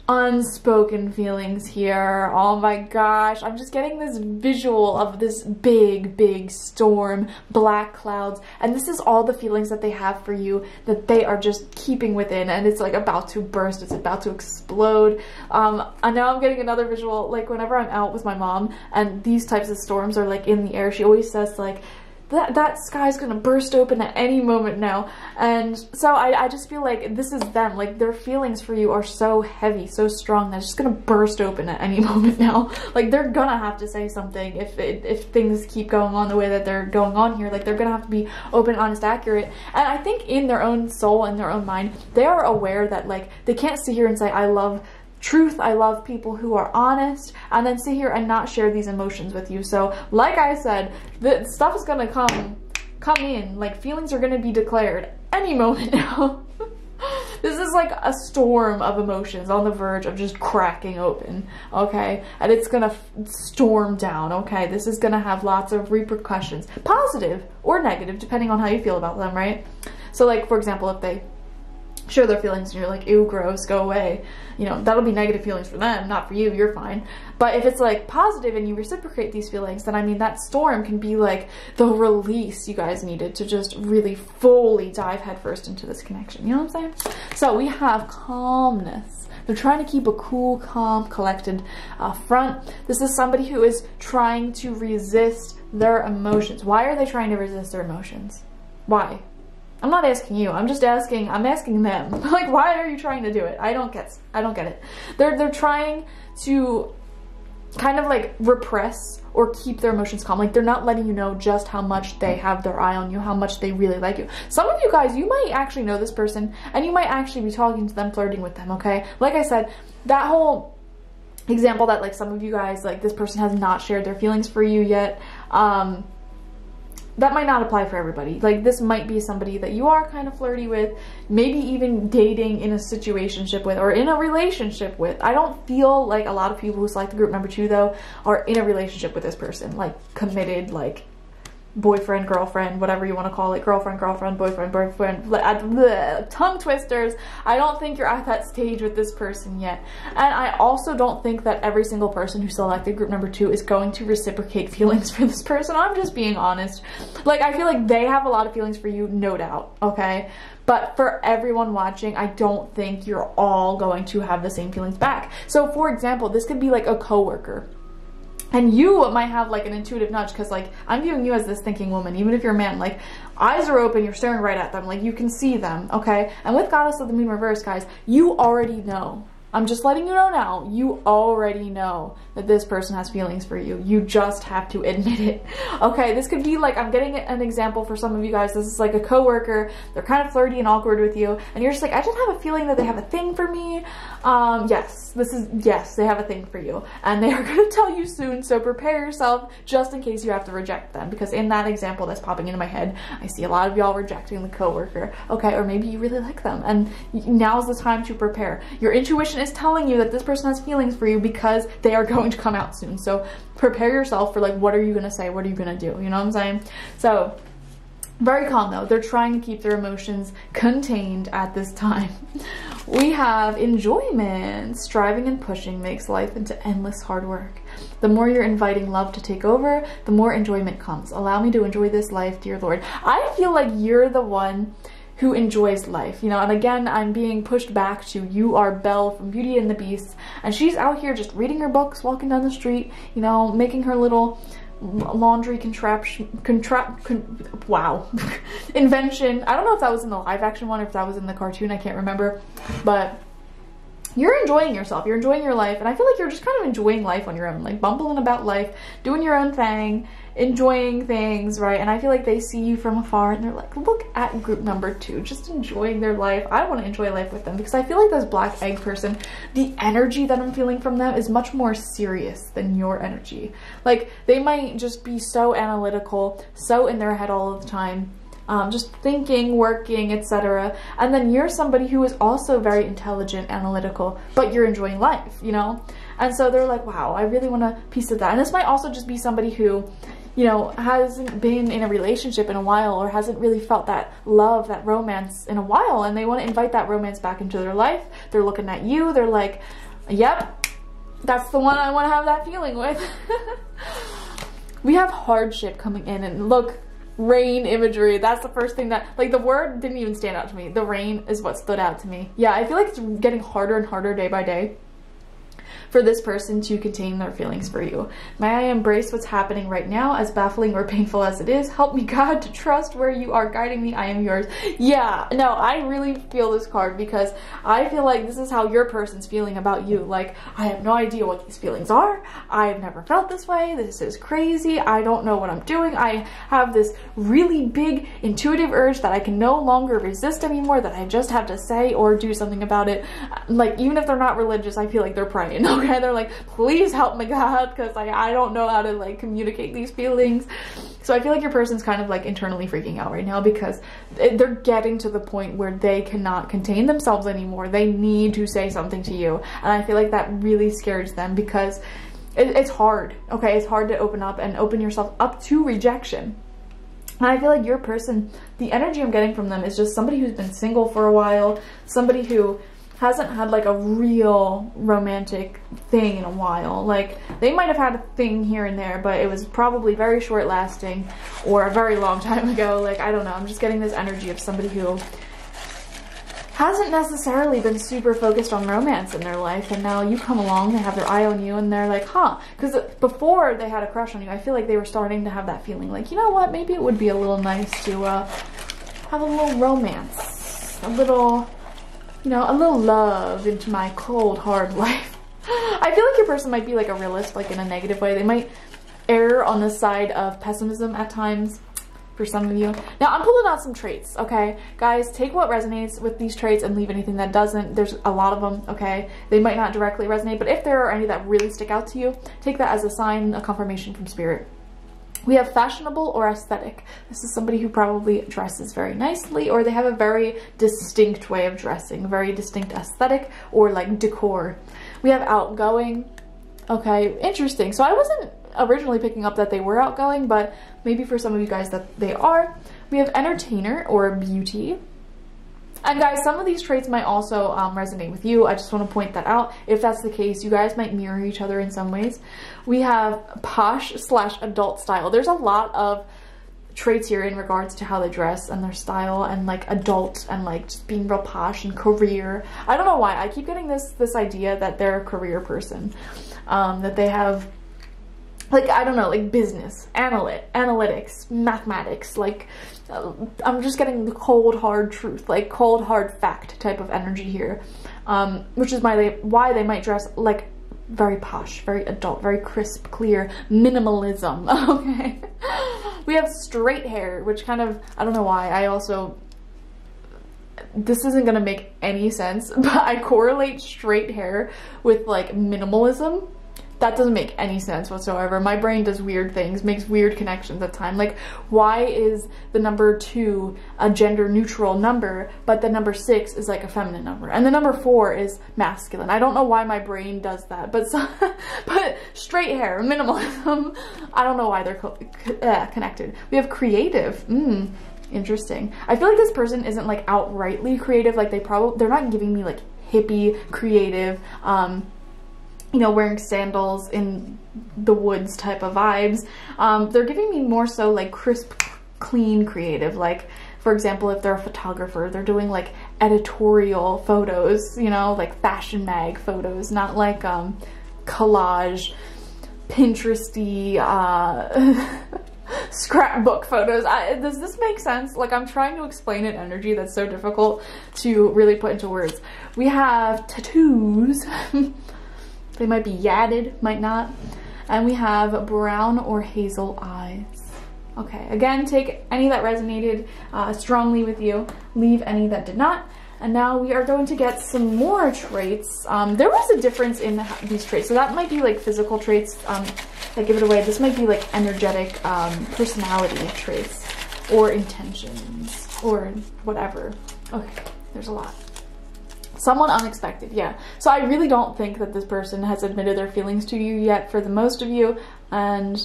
unspoken feelings here. Oh my gosh, I'm just getting this visual of this big, big storm, black clouds, and this is all the feelings that they have for you that they are just keeping within and it's like about to burst, it's about to explode. Um, and now I'm getting another visual, like whenever I'm out with my mom and these types of storms are like in the air, she always says like, that, that sky's gonna burst open at any moment now. And so I, I just feel like this is them. Like their feelings for you are so heavy, so strong that it's just gonna burst open at any moment now. Like they're gonna have to say something if, it, if things keep going on the way that they're going on here. Like they're gonna have to be open, honest, accurate. And I think in their own soul and their own mind, they are aware that like they can't sit here and say, I love truth. I love people who are honest and then sit here and not share these emotions with you. So like I said, the stuff is gonna come come in. Like feelings are gonna be declared any moment now. this is like a storm of emotions on the verge of just cracking open, okay? And it's gonna storm down, okay? This is gonna have lots of repercussions, positive or negative, depending on how you feel about them, right? So like, for example, if they share their feelings and you're like, ew, gross, go away. You know, that'll be negative feelings for them, not for you, you're fine. But if it's like positive and you reciprocate these feelings, then I mean, that storm can be like the release you guys needed to just really fully dive headfirst into this connection. You know what I'm saying? So we have calmness. They're trying to keep a cool, calm, collected uh, front. This is somebody who is trying to resist their emotions. Why are they trying to resist their emotions? Why? I'm not asking you. I'm just asking. I'm asking them. like, why are you trying to do it? I don't get. I don't get it. They're they're trying to kind of like repress or keep their emotions calm. Like they're not letting you know just how much they have their eye on you, how much they really like you. Some of you guys, you might actually know this person and you might actually be talking to them, flirting with them, okay? Like I said, that whole example that like some of you guys, like this person has not shared their feelings for you yet, um, that might not apply for everybody. Like this might be somebody that you are kind of flirty with, maybe even dating in a situationship with or in a relationship with. I don't feel like a lot of people who select the group number two though are in a relationship with this person, like committed, like boyfriend, girlfriend, whatever you want to call it, girlfriend, girlfriend, boyfriend, boyfriend, bleh, uh, tongue twisters. I don't think you're at that stage with this person yet. And I also don't think that every single person who selected group number two is going to reciprocate feelings for this person. I'm just being honest. Like, I feel like they have a lot of feelings for you, no doubt, okay? But for everyone watching, I don't think you're all going to have the same feelings back. So for example, this could be like a coworker and you might have like an intuitive nudge because like I'm viewing you as this thinking woman, even if you're a man, like eyes are open, you're staring right at them, like you can see them, okay? And with Goddess of the Moon reverse, guys, you already know I'm just letting you know now, you already know that this person has feelings for you. You just have to admit it. Okay, this could be like, I'm getting an example for some of you guys. This is like a coworker. They're kind of flirty and awkward with you. And you're just like, I just have a feeling that they have a thing for me. Um, yes, this is, yes, they have a thing for you. And they are going to tell you soon. So prepare yourself just in case you have to reject them. Because in that example that's popping into my head, I see a lot of y'all rejecting the coworker. Okay, or maybe you really like them. And now's the time to prepare. Your intuition is telling you that this person has feelings for you because they are going to come out soon. So prepare yourself for like, what are you going to say? What are you going to do? You know what I'm saying? So very calm though. They're trying to keep their emotions contained at this time. We have enjoyment. Striving and pushing makes life into endless hard work. The more you're inviting love to take over, the more enjoyment comes. Allow me to enjoy this life, dear Lord. I feel like you're the one who enjoys life, you know, and again, I'm being pushed back to you are Belle from Beauty and the Beast, and she's out here just reading her books, walking down the street, you know, making her little laundry contraption, contrap, con, wow, invention. I don't know if that was in the live action one or if that was in the cartoon, I can't remember, but you're enjoying yourself, you're enjoying your life, and I feel like you're just kind of enjoying life on your own, like bumbling about life, doing your own thing, enjoying things, right? And I feel like they see you from afar and they're like, look at group number two, just enjoying their life. I want to enjoy life with them because I feel like this black egg person, the energy that I'm feeling from them is much more serious than your energy. Like they might just be so analytical, so in their head all the time, um, just thinking, working, etc. And then you're somebody who is also very intelligent, analytical, but you're enjoying life, you know? And so they're like, wow, I really want a piece of that. And this might also just be somebody who, you know, hasn't been in a relationship in a while or hasn't really felt that love, that romance in a while, and they want to invite that romance back into their life. They're looking at you, they're like, Yep, that's the one I want to have that feeling with. we have hardship coming in and look, rain imagery. That's the first thing that, like the word didn't even stand out to me. The rain is what stood out to me. Yeah, I feel like it's getting harder and harder day by day for this person to contain their feelings for you. May I embrace what's happening right now, as baffling or painful as it is. Help me, God, to trust where you are guiding me. I am yours. Yeah, no, I really feel this card because I feel like this is how your person's feeling about you. Like, I have no idea what these feelings are. I've never felt this way. This is crazy. I don't know what I'm doing. I have this really big intuitive urge that I can no longer resist anymore, that I just have to say or do something about it. Like, even if they're not religious, I feel like they're praying. okay they're like please help me god because like i don't know how to like communicate these feelings. So i feel like your person's kind of like internally freaking out right now because they're getting to the point where they cannot contain themselves anymore. They need to say something to you. And i feel like that really scares them because it, it's hard okay? It's hard to open up and open yourself up to rejection. And I feel like your person, the energy I'm getting from them is just somebody who's been single for a while, somebody who hasn't had like a real romantic thing in a while. Like they might have had a thing here and there, but it was probably very short lasting or a very long time ago. Like I don't know, I'm just getting this energy of somebody who hasn't necessarily been super focused on romance in their life and now you come along they have their eye on you and they're like huh because before they had a crush on you i feel like they were starting to have that feeling like you know what maybe it would be a little nice to uh, have a little romance a little you know, a little love into my cold, hard life. I feel like your person might be like a realist, like in a negative way. They might err on the side of pessimism at times for some of you. Now, I'm pulling out some traits, okay? Guys, take what resonates with these traits and leave anything that doesn't. There's a lot of them, okay? They might not directly resonate, but if there are any that really stick out to you, take that as a sign, a confirmation from spirit. We have fashionable or aesthetic. This is somebody who probably dresses very nicely or they have a very distinct way of dressing, very distinct aesthetic or like decor. We have outgoing. Okay, interesting. So I wasn't originally picking up that they were outgoing, but maybe for some of you guys that they are. We have entertainer or beauty. And guys, some of these traits might also um, resonate with you. I just want to point that out. If that's the case, you guys might mirror each other in some ways. We have posh slash adult style. There's a lot of traits here in regards to how they dress and their style and like adult and like just being real posh and career. I don't know why. I keep getting this this idea that they're a career person. Um, that they have like I don't know, like business, analyt, analytics, mathematics, like I'm just getting the cold hard truth, like cold hard fact type of energy here, um, which is why they why they might dress like very posh, very adult, very crisp, clear, minimalism. Okay, we have straight hair, which kind of I don't know why I also this isn't gonna make any sense, but I correlate straight hair with like minimalism that doesn't make any sense whatsoever. My brain does weird things, makes weird connections at times. Like, why is the number two a gender neutral number, but the number six is like a feminine number, and the number four is masculine? I don't know why my brain does that, but so, but straight hair, minimalism. I don't know why they're co uh, connected. We have creative. Mm, interesting. I feel like this person isn't like outrightly creative. Like they probably they're not giving me like hippie creative. Um, you know, wearing sandals in the woods type of vibes. Um, they're giving me more so like crisp, clean, creative. Like, for example, if they're a photographer, they're doing like editorial photos, you know, like fashion mag photos, not like um, collage, Pinteresty, uh, scrapbook photos. I, does this make sense? Like I'm trying to explain an energy that's so difficult to really put into words. We have tattoos. They might be yadded, might not. And we have brown or hazel eyes. Okay, again, take any that resonated uh, strongly with you, leave any that did not. And now we are going to get some more traits. Um, there was a difference in these traits. So that might be like physical traits um, that give it away. This might be like energetic um, personality traits or intentions or whatever. Okay, there's a lot. Someone unexpected, yeah. So I really don't think that this person has admitted their feelings to you yet for the most of you. And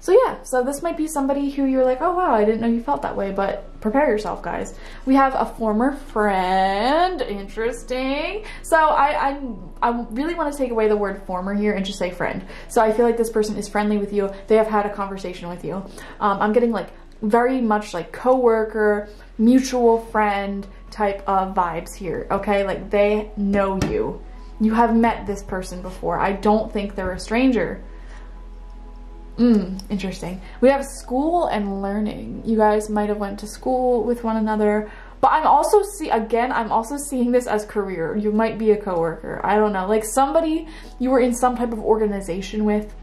so yeah, so this might be somebody who you're like, oh wow, I didn't know you felt that way, but prepare yourself, guys. We have a former friend. Interesting. So I, I, I really want to take away the word former here and just say friend. So I feel like this person is friendly with you. They have had a conversation with you. Um, I'm getting like very much like coworker, mutual friend type of vibes here. Okay, like they know you. You have met this person before. I don't think they're a stranger. Mm, interesting. We have school and learning. You guys might have went to school with one another. But I'm also see again, I'm also seeing this as career. You might be a coworker. I don't know. Like somebody you were in some type of organization with.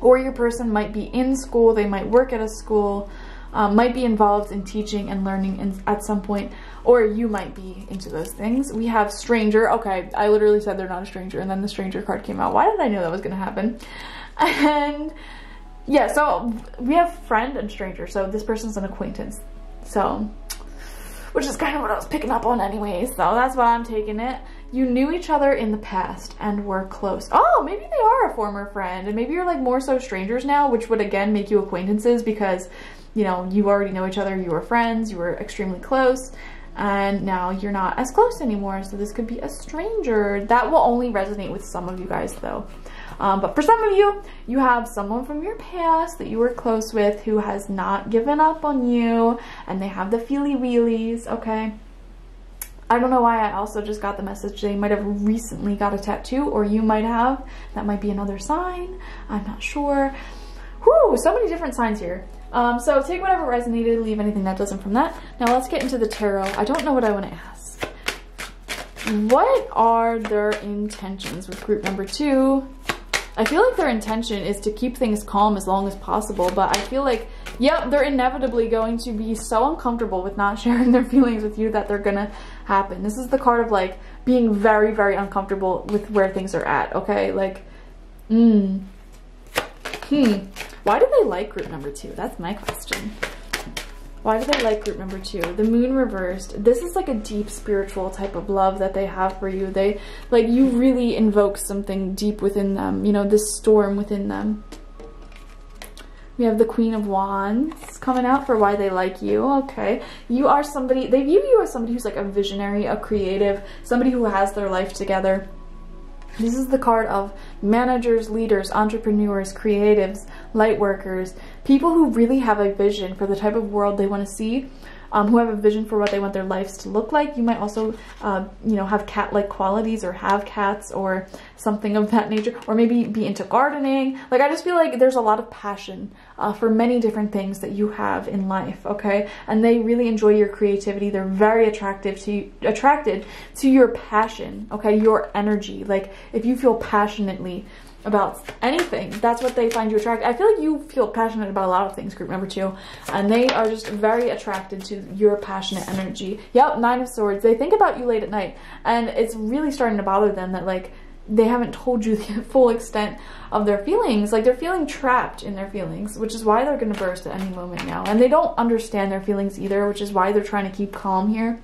Or your person might be in school, they might work at a school, um, might be involved in teaching and learning in, at some point, or you might be into those things. We have stranger. Okay, I literally said they're not a stranger, and then the stranger card came out. Why did I know that was going to happen? And yeah, so we have friend and stranger. So this person's an acquaintance. So, which is kind of what I was picking up on anyways. So that's why I'm taking it. You knew each other in the past and were close. Oh, maybe they are a former friend. And maybe you're like more so strangers now, which would again make you acquaintances because, you know, you already know each other. You were friends. You were extremely close and now you're not as close anymore. So this could be a stranger. That will only resonate with some of you guys though. Um, but for some of you, you have someone from your past that you were close with who has not given up on you and they have the feely wheelies, okay? I don't know why I also just got the message they might have recently got a tattoo or you might have. That might be another sign. I'm not sure. Whew, so many different signs here. Um, so take whatever resonated, leave anything that doesn't from that. Now let's get into the tarot. I don't know what I want to ask. What are their intentions with group number two? I feel like their intention is to keep things calm as long as possible, but I feel like, yeah, they're inevitably going to be so uncomfortable with not sharing their feelings with you that they're gonna happen. This is the card of like being very, very uncomfortable with where things are at, okay? Like, hmm. Hmm. Why do they like group number two? That's my question. Why do they like group number two? The moon reversed. This is like a deep spiritual type of love that they have for you. They, like, you really invoke something deep within them. You know, this storm within them. We have the Queen of Wands coming out for why they like you. Okay. You are somebody, they view you as somebody who's like a visionary, a creative, somebody who has their life together. This is the card of managers, leaders, entrepreneurs, creatives, light workers, people who really have a vision for the type of world they want to see um, who have a vision for what they want their lives to look like. You might also, uh, you know, have cat-like qualities or have cats or something of that nature, or maybe be into gardening. Like, I just feel like there's a lot of passion uh, for many different things that you have in life, okay? And they really enjoy your creativity. They're very attractive to attracted to your passion, okay? Your energy. Like, if you feel passionately about anything. That's what they find you attractive. I feel like you feel passionate about a lot of things, group number two, and they are just very attracted to your passionate energy. Yep, Nine of Swords. They think about you late at night, and it's really starting to bother them that, like, they haven't told you the full extent of their feelings. Like, they're feeling trapped in their feelings, which is why they're going to burst at any moment now. And they don't understand their feelings either, which is why they're trying to keep calm here.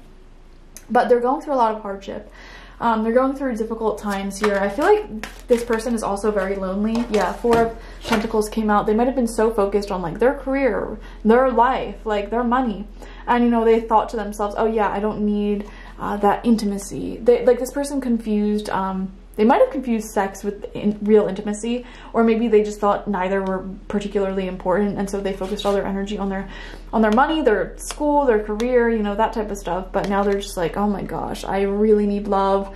But they're going through a lot of hardship. Um, they're going through difficult times here. I feel like this person is also very lonely. Yeah, Four of Pentacles came out. They might have been so focused on like their career, their life, like their money. And you know, they thought to themselves, oh yeah, I don't need uh, that intimacy. They, like this person confused um, they might have confused sex with in real intimacy, or maybe they just thought neither were particularly important, and so they focused all their energy on their on their money, their school, their career, you know, that type of stuff. But now they're just like, oh my gosh, I really need love.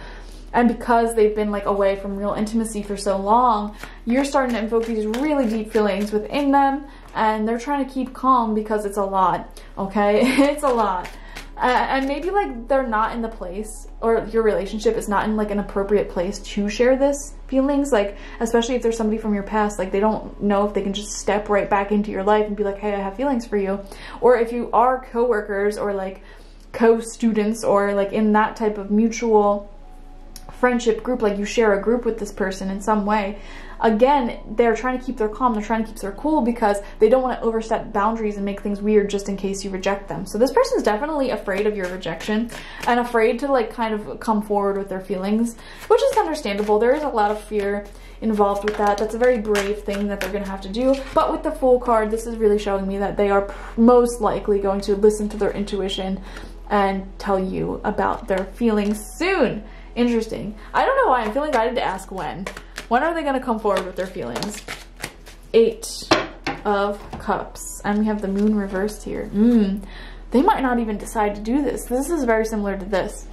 And because they've been like away from real intimacy for so long, you're starting to invoke these really deep feelings within them and they're trying to keep calm because it's a lot, okay? it's a lot. Uh, and maybe like they're not in the place or your relationship is not in like an appropriate place to share this feelings. Like especially if there's somebody from your past like they don't know if they can just step right back into your life and be like hey I have feelings for you. Or if you are co-workers or like co-students or like in that type of mutual friendship group like you share a group with this person in some way again, they're trying to keep their calm, they're trying to keep their cool because they don't want to overstep boundaries and make things weird just in case you reject them. So this person's definitely afraid of your rejection and afraid to like kind of come forward with their feelings, which is understandable. There is a lot of fear involved with that. That's a very brave thing that they're going to have to do. But with the Fool card, this is really showing me that they are most likely going to listen to their intuition and tell you about their feelings soon. Interesting. I don't know why I'm feeling guided to ask when. When are they going to come forward with their feelings? Eight of Cups. And we have the Moon reversed here. Mmm. They might not even decide to do this. This is very similar to this.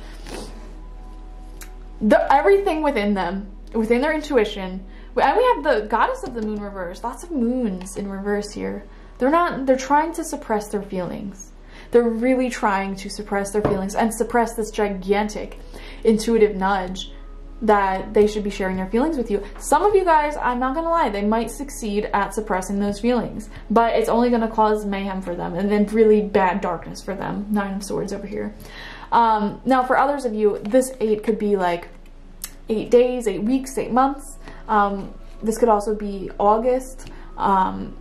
The, everything within them, within their intuition, and we have the Goddess of the Moon reversed. Lots of moons in reverse here. They're not, they're trying to suppress their feelings. They're really trying to suppress their feelings and suppress this gigantic intuitive nudge that they should be sharing their feelings with you. Some of you guys, I'm not gonna lie, they might succeed at suppressing those feelings, but it's only gonna cause mayhem for them and then really bad darkness for them. Nine of Swords over here. Um, now for others of you, this eight could be like eight days, eight weeks, eight months. Um, this could also be August. Um,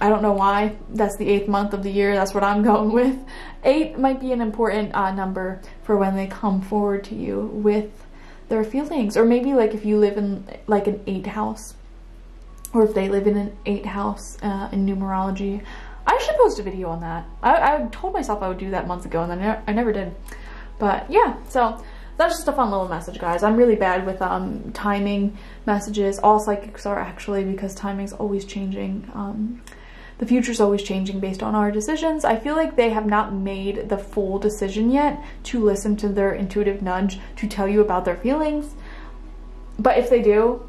I don't know why. That's the eighth month of the year. That's what I'm going with. Eight might be an important uh, number for when they come forward to you with their feelings. Or maybe like if you live in like an eight house or if they live in an eight house uh, in numerology. I should post a video on that. I, I told myself I would do that months ago and then I never did. But yeah, so that's just a fun little message, guys. I'm really bad with um, timing messages. All psychics are actually because timing's always changing. Um, the future's always changing based on our decisions. I feel like they have not made the full decision yet to listen to their intuitive nudge to tell you about their feelings. But if they do,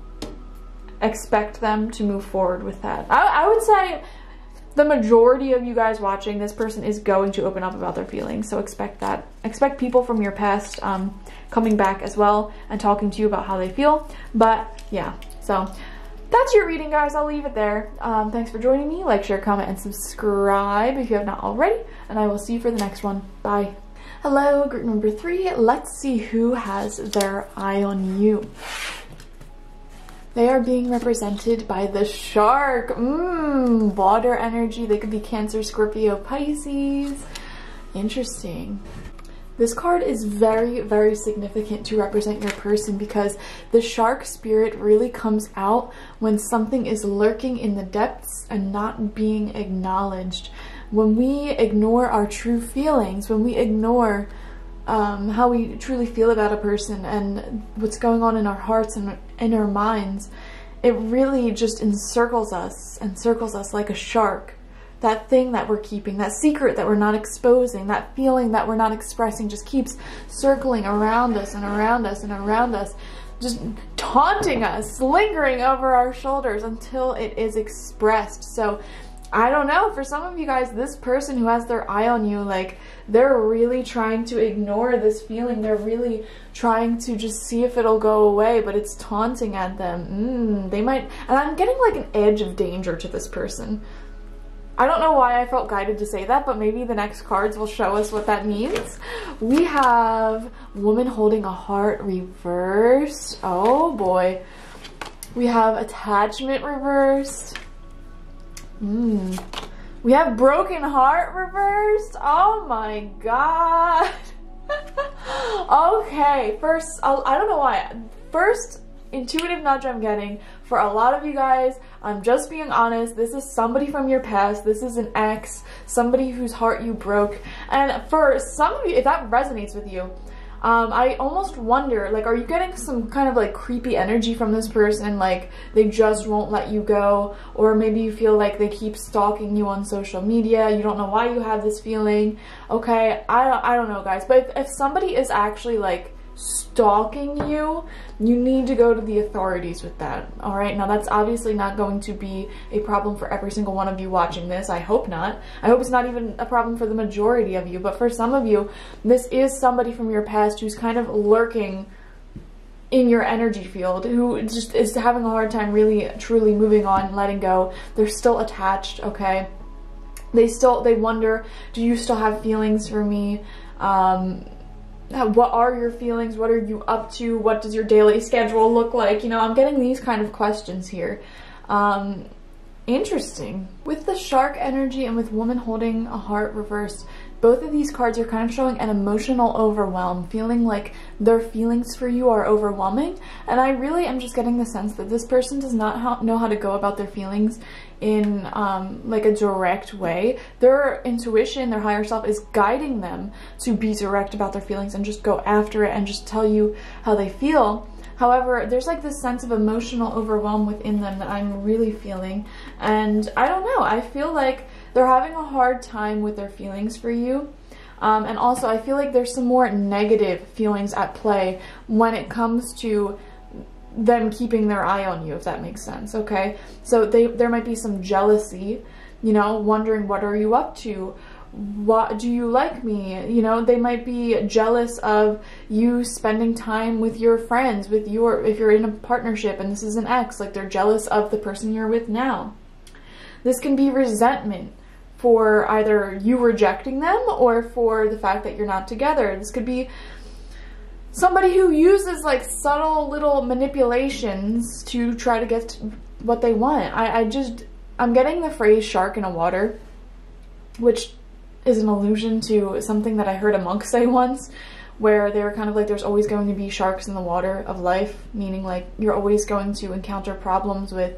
expect them to move forward with that. I, I would say the majority of you guys watching, this person is going to open up about their feelings. So expect that. Expect people from your past um, coming back as well and talking to you about how they feel. But yeah, so that's your reading, guys. I'll leave it there. Um, thanks for joining me. Like, share, comment, and subscribe if you have not already. And I will see you for the next one. Bye. Hello, group number three. Let's see who has their eye on you. They are being represented by the shark. Mmm, water energy. They could be Cancer, Scorpio, Pisces. Interesting. This card is very, very significant to represent your person because the shark spirit really comes out when something is lurking in the depths and not being acknowledged. When we ignore our true feelings, when we ignore um, how we truly feel about a person and what's going on in our hearts and in our minds, it really just encircles us, encircles us like a shark that thing that we're keeping, that secret that we're not exposing, that feeling that we're not expressing just keeps circling around us and around us and around us, just taunting us, lingering over our shoulders until it is expressed. So I don't know, for some of you guys, this person who has their eye on you, like, they're really trying to ignore this feeling. They're really trying to just see if it'll go away, but it's taunting at them. Mm, they might, and I'm getting like an edge of danger to this person. I don't know why I felt guided to say that, but maybe the next cards will show us what that means. We have Woman Holding a Heart reversed. Oh boy. We have Attachment reversed. Mm. We have Broken Heart reversed. Oh my god. okay, first, I'll, I do not know why. First, intuitive nudge I'm getting for a lot of you guys, I'm just being honest, this is somebody from your past, this is an ex, somebody whose heart you broke, and for some of you, if that resonates with you, um, I almost wonder, like, are you getting some kind of like creepy energy from this person, like they just won't let you go, or maybe you feel like they keep stalking you on social media, you don't know why you have this feeling, okay, I, I don't know guys, but if, if somebody is actually like stalking you, you need to go to the authorities with that. All right. Now that's obviously not going to be a problem for every single one of you watching this. I hope not. I hope it's not even a problem for the majority of you, but for some of you, this is somebody from your past who's kind of lurking in your energy field who just is having a hard time really truly moving on letting go. They're still attached, okay? They still they wonder, do you still have feelings for me? Um what are your feelings? What are you up to? What does your daily schedule look like? You know, I'm getting these kind of questions here. Um, interesting. With the shark energy and with woman holding a heart reversed, both of these cards are kind of showing an emotional overwhelm, feeling like their feelings for you are overwhelming. And I really am just getting the sense that this person does not know how to go about their feelings in um, like a direct way. Their intuition, their higher self is guiding them to be direct about their feelings and just go after it and just tell you how they feel. However, there's like this sense of emotional overwhelm within them that I'm really feeling. And I don't know, I feel like they're having a hard time with their feelings for you. Um, and also, I feel like there's some more negative feelings at play when it comes to them keeping their eye on you, if that makes sense, okay? So they there might be some jealousy, you know, wondering what are you up to? What do you like me? You know, they might be jealous of you spending time with your friends, with your if you're in a partnership and this is an ex, like they're jealous of the person you're with now. This can be resentment for either you rejecting them or for the fact that you're not together. This could be somebody who uses like subtle little manipulations to try to get what they want. I, I just, I'm getting the phrase shark in a water, which is an allusion to something that I heard a monk say once, where they were kind of like, there's always going to be sharks in the water of life, meaning like you're always going to encounter problems with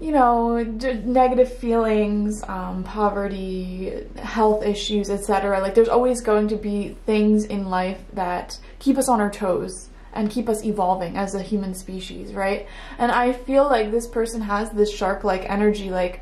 you know, negative feelings, um, poverty, health issues, etc. Like, there's always going to be things in life that keep us on our toes and keep us evolving as a human species, right? And I feel like this person has this shark like energy. Like,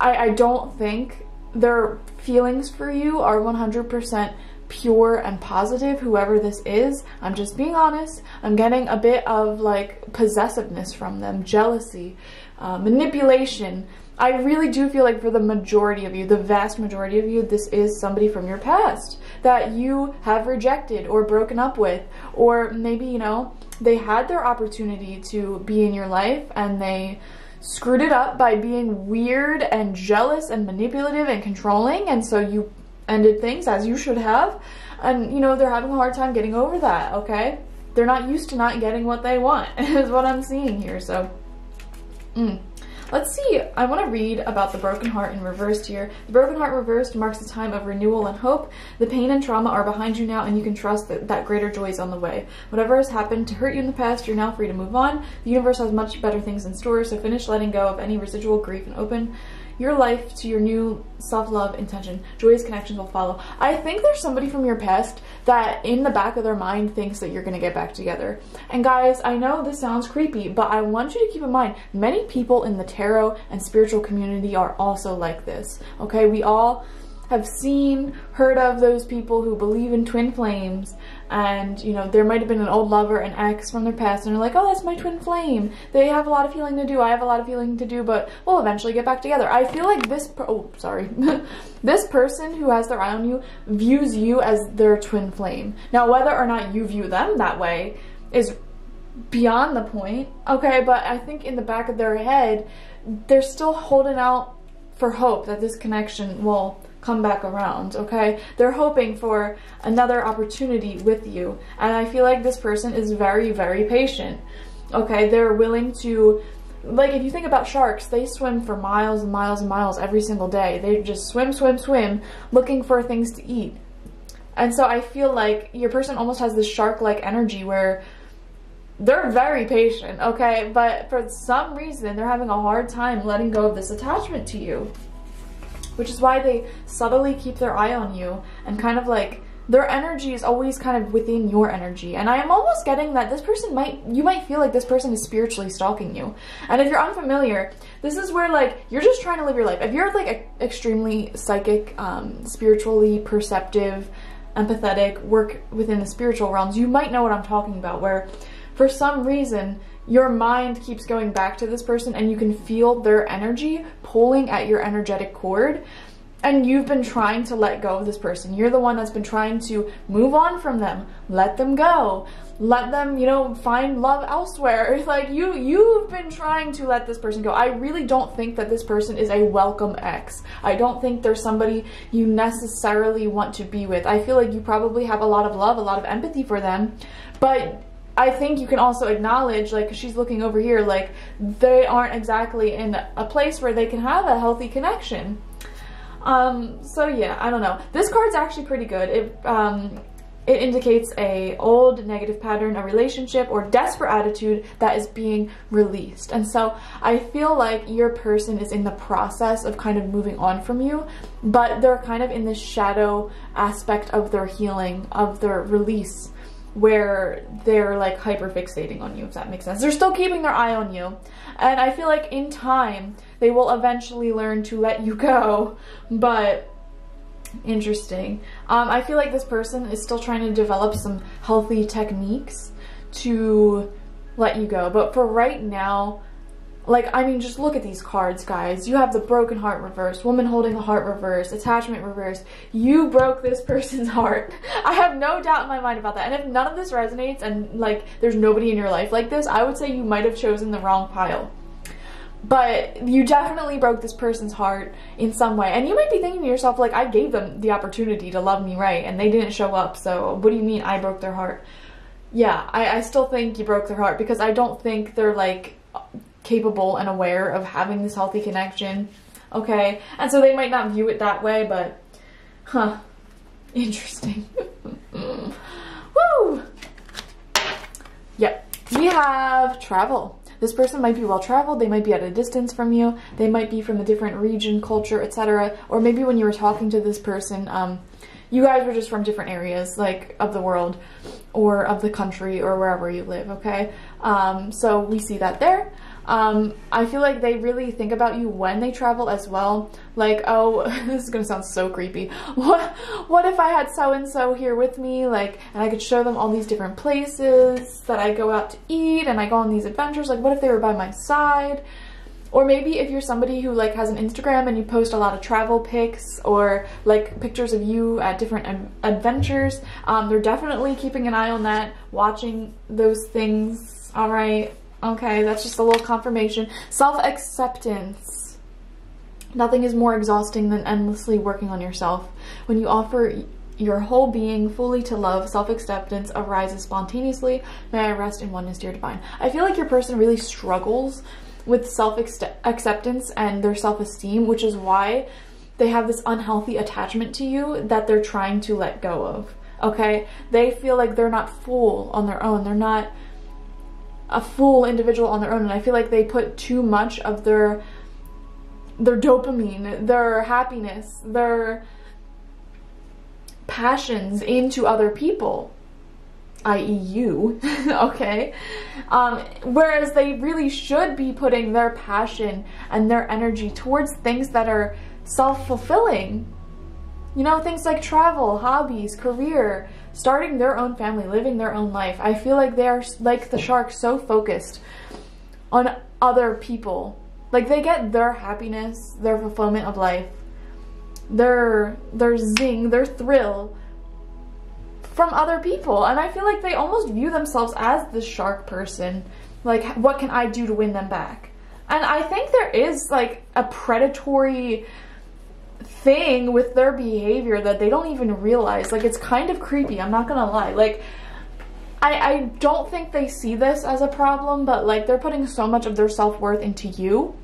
I, I don't think their feelings for you are 100% pure and positive, whoever this is. I'm just being honest. I'm getting a bit of like possessiveness from them, jealousy uh, manipulation. I really do feel like for the majority of you, the vast majority of you, this is somebody from your past that you have rejected or broken up with. Or maybe, you know, they had their opportunity to be in your life and they screwed it up by being weird and jealous and manipulative and controlling. And so you ended things as you should have. And, you know, they're having a hard time getting over that, okay? They're not used to not getting what they want, is what I'm seeing here. So, Mm. Let's see, I want to read about the broken heart in reversed here. The broken heart reversed marks a time of renewal and hope. The pain and trauma are behind you now and you can trust that, that greater joy is on the way. Whatever has happened to hurt you in the past, you're now free to move on. The universe has much better things in store, so finish letting go of any residual grief and open your life to your new self-love intention. Joyous connections will follow. I think there's somebody from your past that in the back of their mind thinks that you're going to get back together. And guys, I know this sounds creepy, but I want you to keep in mind, many people in the tarot and spiritual community are also like this. Okay, we all have seen, heard of those people who believe in twin flames and you know there might have been an old lover an ex from their past and they're like oh that's my twin flame. They have a lot of healing to do i have a lot of healing to do but we'll eventually get back together. I feel like this oh sorry. This person who has their eye on you views you as their twin flame. Now whether or not you view them that way is beyond the point okay but i think in the back of their head they're still holding out for hope that this connection will come back around, okay? They're hoping for another opportunity with you. And I feel like this person is very, very patient, okay? They're willing to, like if you think about sharks, they swim for miles and miles and miles every single day. They just swim, swim, swim, looking for things to eat. And so I feel like your person almost has this shark-like energy where they're very patient, okay? But for some reason, they're having a hard time letting go of this attachment to you which is why they subtly keep their eye on you and kind of like their energy is always kind of within your energy. And I am almost getting that this person might, you might feel like this person is spiritually stalking you. And if you're unfamiliar, this is where like, you're just trying to live your life. If you're like extremely psychic, um, spiritually perceptive, empathetic, work within the spiritual realms, you might know what I'm talking about where for some reason, your mind keeps going back to this person and you can feel their energy pulling at your energetic cord and you've been trying to let go of this person. You're the one that's been trying to move on from them, let them go, let them, you know, find love elsewhere. Like you you've been trying to let this person go. I really don't think that this person is a welcome ex. I don't think there's somebody you necessarily want to be with. I feel like you probably have a lot of love, a lot of empathy for them, but I think you can also acknowledge, like, she's looking over here, like, they aren't exactly in a place where they can have a healthy connection. Um, so yeah, I don't know. This card's actually pretty good. It, um, it indicates a old negative pattern, a relationship, or desperate attitude that is being released. And so I feel like your person is in the process of kind of moving on from you, but they're kind of in the shadow aspect of their healing, of their release, where they're like hyper fixating on you, if that makes sense. They're still keeping their eye on you. And I feel like in time, they will eventually learn to let you go, but interesting. Um, I feel like this person is still trying to develop some healthy techniques to let you go. But for right now, like, I mean, just look at these cards, guys. You have the broken heart reverse, woman holding the heart reverse, attachment reverse. You broke this person's heart. I have no doubt in my mind about that. And if none of this resonates and, like, there's nobody in your life like this, I would say you might have chosen the wrong pile but you definitely broke this person's heart in some way. And you might be thinking to yourself, like, I gave them the opportunity to love me right, and they didn't show up, so what do you mean I broke their heart? Yeah, I, I still think you broke their heart because I don't think they're, like, capable and aware of having this healthy connection, okay? And so they might not view it that way, but, huh, interesting. Woo! Yep, we have travel. This person might be well traveled, they might be at a distance from you, they might be from a different region, culture, etc. Or maybe when you were talking to this person, um, you guys were just from different areas, like, of the world, or of the country, or wherever you live, okay? Um, so we see that there. Um, I feel like they really think about you when they travel as well. Like, oh, this is gonna sound so creepy. What, what if I had so-and-so here with me, like, and I could show them all these different places that I go out to eat and I go on these adventures. Like, what if they were by my side? Or maybe if you're somebody who like has an Instagram and you post a lot of travel pics or like pictures of you at different adventures, um, they're definitely keeping an eye on that, watching those things, all right? Okay, that's just a little confirmation. Self-acceptance. Nothing is more exhausting than endlessly working on yourself. When you offer your whole being fully to love, self-acceptance arises spontaneously. May I rest in oneness, dear divine. I feel like your person really struggles with self-acceptance and their self-esteem, which is why they have this unhealthy attachment to you that they're trying to let go of. Okay? They feel like they're not full on their own. They're not a full individual on their own and I feel like they put too much of their their dopamine, their happiness, their passions into other people i.e. you, okay? Um, whereas they really should be putting their passion and their energy towards things that are self-fulfilling. You know, things like travel, hobbies, career, starting their own family, living their own life. I feel like they are, like the shark, so focused on other people. Like they get their happiness, their fulfillment of life, their, their zing, their thrill from other people. And I feel like they almost view themselves as the shark person. Like, what can I do to win them back? And I think there is like a predatory thing with their behavior that they don't even realize. Like, it's kind of creepy, I'm not gonna lie. Like, I, I don't think they see this as a problem, but like, they're putting so much of their self-worth into you,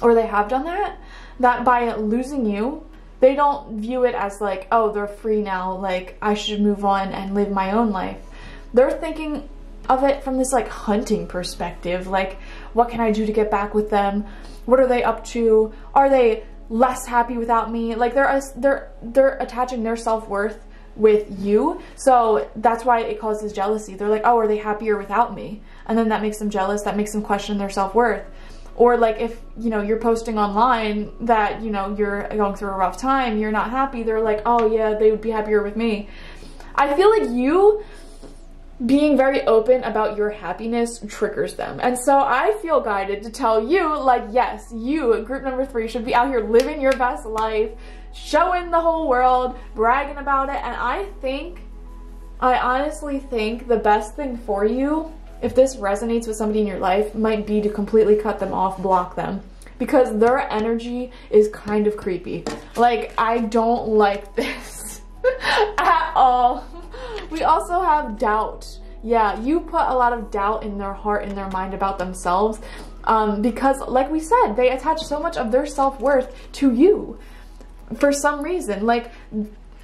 or they have done that, that by losing you, they don't view it as like, oh, they're free now, like, I should move on and live my own life. They're thinking of it from this like hunting perspective, like, what can I do to get back with them? What are they up to? Are they less happy without me. Like they're they're they're attaching their self-worth with you. So that's why it causes jealousy. They're like, "Oh, are they happier without me?" And then that makes them jealous. That makes them question their self-worth. Or like if, you know, you're posting online that, you know, you're going through a rough time, you're not happy, they're like, "Oh, yeah, they would be happier with me." I feel like you being very open about your happiness triggers them. And so I feel guided to tell you, like, yes, you, group number three, should be out here living your best life, showing the whole world, bragging about it. And I think, I honestly think the best thing for you, if this resonates with somebody in your life, might be to completely cut them off, block them. Because their energy is kind of creepy. Like, I don't like this at all. We also have doubt. Yeah, you put a lot of doubt in their heart, in their mind about themselves. Um, because like we said, they attach so much of their self-worth to you. for some reason. Like,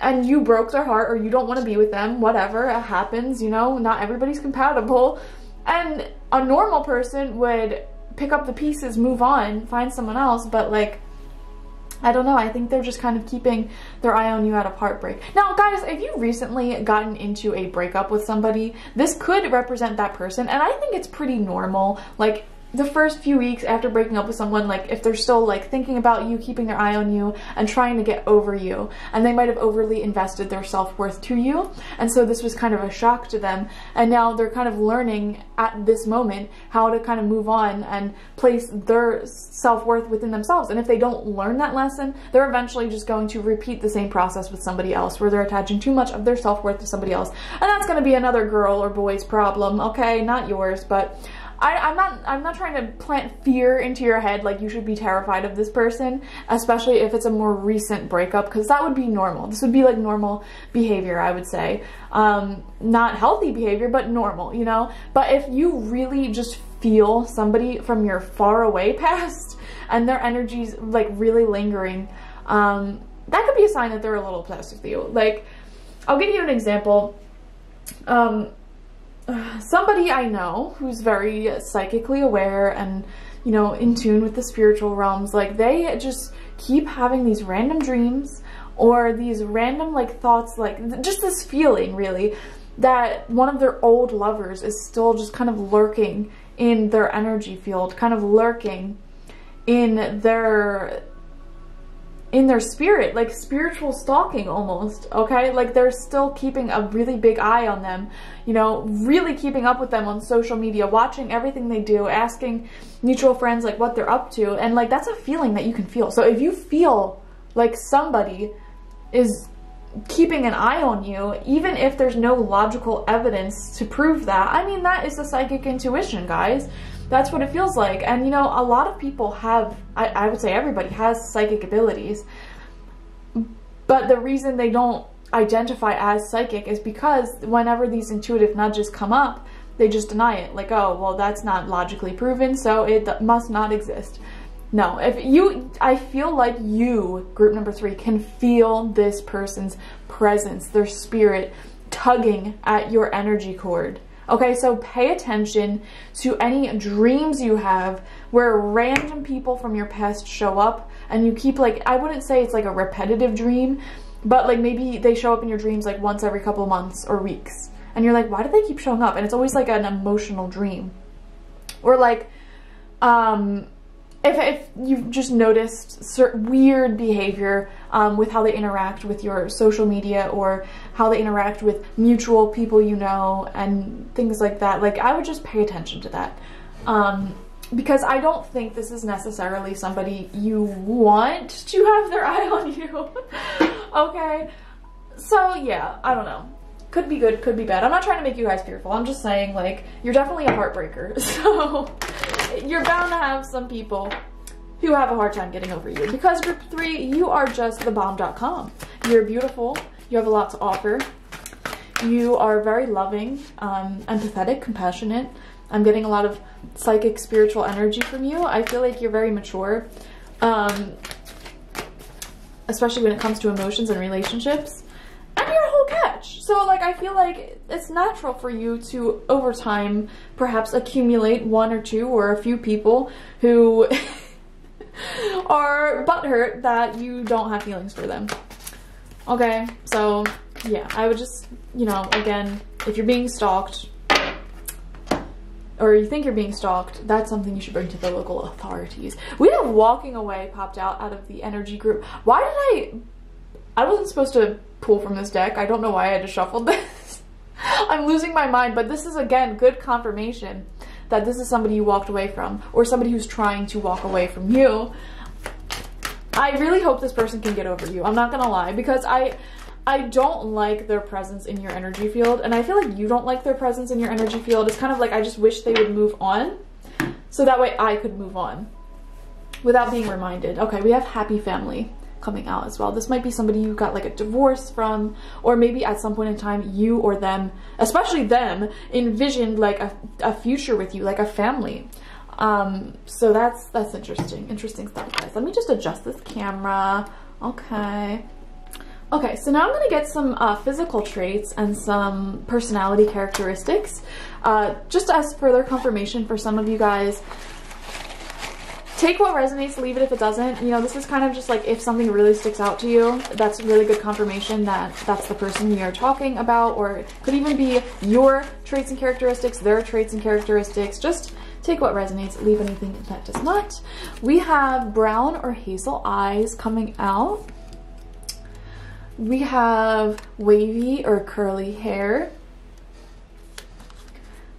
and you broke their heart or you don't want to be with them, whatever, it happens, you know, not everybody's compatible. And a normal person would pick up the pieces, move on, find someone else, but like, I don't know, I think they're just kind of keeping their eye on you out of heartbreak. Now, guys, if you recently gotten into a breakup with somebody, this could represent that person, and I think it's pretty normal. Like, the first few weeks after breaking up with someone, like if they're still like thinking about you, keeping their eye on you, and trying to get over you, and they might have overly invested their self-worth to you, and so this was kind of a shock to them, and now they're kind of learning at this moment how to kind of move on and place their self-worth within themselves, and if they don't learn that lesson, they're eventually just going to repeat the same process with somebody else, where they're attaching too much of their self-worth to somebody else, and that's going to be another girl or boy's problem, okay, not yours, but I, am not I'm not trying to plant fear into your head like you should be terrified of this person, especially if it's a more recent breakup, because that would be normal. This would be like normal behavior, I would say. Um, not healthy behavior, but normal, you know? But if you really just feel somebody from your far away past and their energy's like really lingering, um, that could be a sign that they're a little obsessed with you. Like, I'll give you an example. Um, somebody I know who's very psychically aware and, you know, in tune with the spiritual realms, like they just keep having these random dreams or these random like thoughts, like just this feeling really that one of their old lovers is still just kind of lurking in their energy field, kind of lurking in their in their spirit, like spiritual stalking almost, okay? Like they're still keeping a really big eye on them, you know, really keeping up with them on social media, watching everything they do, asking mutual friends like what they're up to, and like that's a feeling that you can feel. So if you feel like somebody is keeping an eye on you, even if there's no logical evidence to prove that, I mean, that is a psychic intuition, guys that's what it feels like. And you know, a lot of people have, I, I would say everybody has psychic abilities, but the reason they don't identify as psychic is because whenever these intuitive nudges come up, they just deny it. Like, oh, well, that's not logically proven, so it must not exist. No, if you, I feel like you, group number three, can feel this person's presence, their spirit tugging at your energy cord. Okay, so pay attention to any dreams you have where random people from your past show up and you keep like, I wouldn't say it's like a repetitive dream, but like maybe they show up in your dreams like once every couple months or weeks. And you're like, why do they keep showing up? And it's always like an emotional dream. Or like, um, if, if you've just noticed certain weird behavior um, with how they interact with your social media or how they interact with mutual people you know and things like that, like I would just pay attention to that. Um, because I don't think this is necessarily somebody you want to have their eye on you. okay? So yeah, I don't know. Could be good, could be bad. I'm not trying to make you guys fearful. I'm just saying like, you're definitely a heartbreaker. So you're bound to have some people who have a hard time getting over you. Because group three, you are just the bomb.com. You're beautiful. You have a lot to offer. You are very loving, um, empathetic, compassionate. I'm getting a lot of psychic, spiritual energy from you. I feel like you're very mature, um, especially when it comes to emotions and relationships. And you're whole catch. So like I feel like it's natural for you to over time perhaps accumulate one or two or a few people who are butthurt that you don't have feelings for them. Okay, so yeah, I would just, you know, again, if you're being stalked, or you think you're being stalked, that's something you should bring to the local authorities. We have walking away popped out out of the energy group. Why did I, I wasn't supposed to pull from this deck. I don't know why I just shuffled this. I'm losing my mind, but this is again good confirmation that this is somebody you walked away from or somebody who's trying to walk away from you. I really hope this person can get over you. I'm not gonna lie because I I don't like their presence in your energy field and I feel like you don't like their presence in your energy field. It's kind of like I just wish they would move on so that way I could move on without being reminded. Okay, we have happy family coming out as well. This might be somebody you got like a divorce from, or maybe at some point in time you or them, especially them, envisioned like a, a future with you, like a family. Um, so that's, that's interesting, interesting stuff guys. Let me just adjust this camera. Okay. Okay, so now I'm going to get some uh, physical traits and some personality characteristics, uh, just as further confirmation for some of you guys. Take what resonates, leave it if it doesn't. You know, this is kind of just like if something really sticks out to you, that's really good confirmation that that's the person you're talking about, or it could even be your traits and characteristics, their traits and characteristics. Just take what resonates, leave anything that does not. We have brown or hazel eyes coming out. We have wavy or curly hair.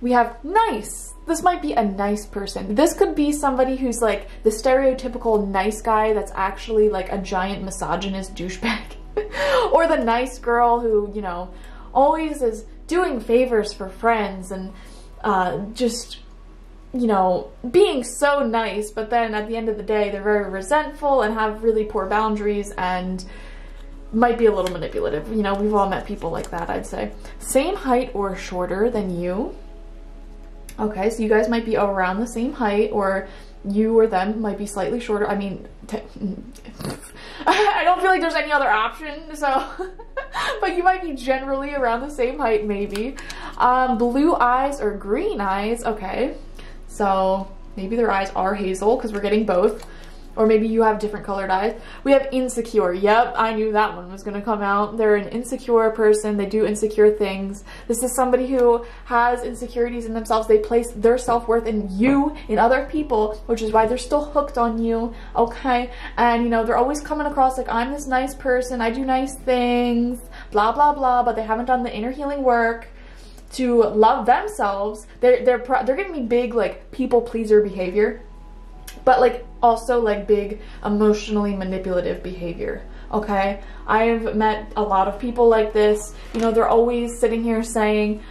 We have nice. This might be a nice person. This could be somebody who's like the stereotypical nice guy that's actually like a giant misogynist douchebag. or the nice girl who, you know, always is doing favors for friends and uh, just you know, being so nice, but then at the end of the day, they're very resentful and have really poor boundaries and might be a little manipulative. You know, we've all met people like that, I'd say. Same height or shorter than you. Okay, so you guys might be around the same height or you or them might be slightly shorter. I mean, I don't feel like there's any other option, so, but you might be generally around the same height, maybe. Um, blue eyes or green eyes, okay. So maybe their eyes are hazel because we're getting both or maybe you have different colored eyes. We have insecure. Yep, I knew that one was going to come out. They're an insecure person. They do insecure things. This is somebody who has insecurities in themselves. They place their self-worth in you, in other people, which is why they're still hooked on you, okay? And, you know, they're always coming across like, I'm this nice person. I do nice things, blah, blah, blah, but they haven't done the inner healing work to love themselves. They're, they're, they're giving me big, like, people pleaser behavior but like also like big emotionally manipulative behavior okay i've met a lot of people like this you know they're always sitting here saying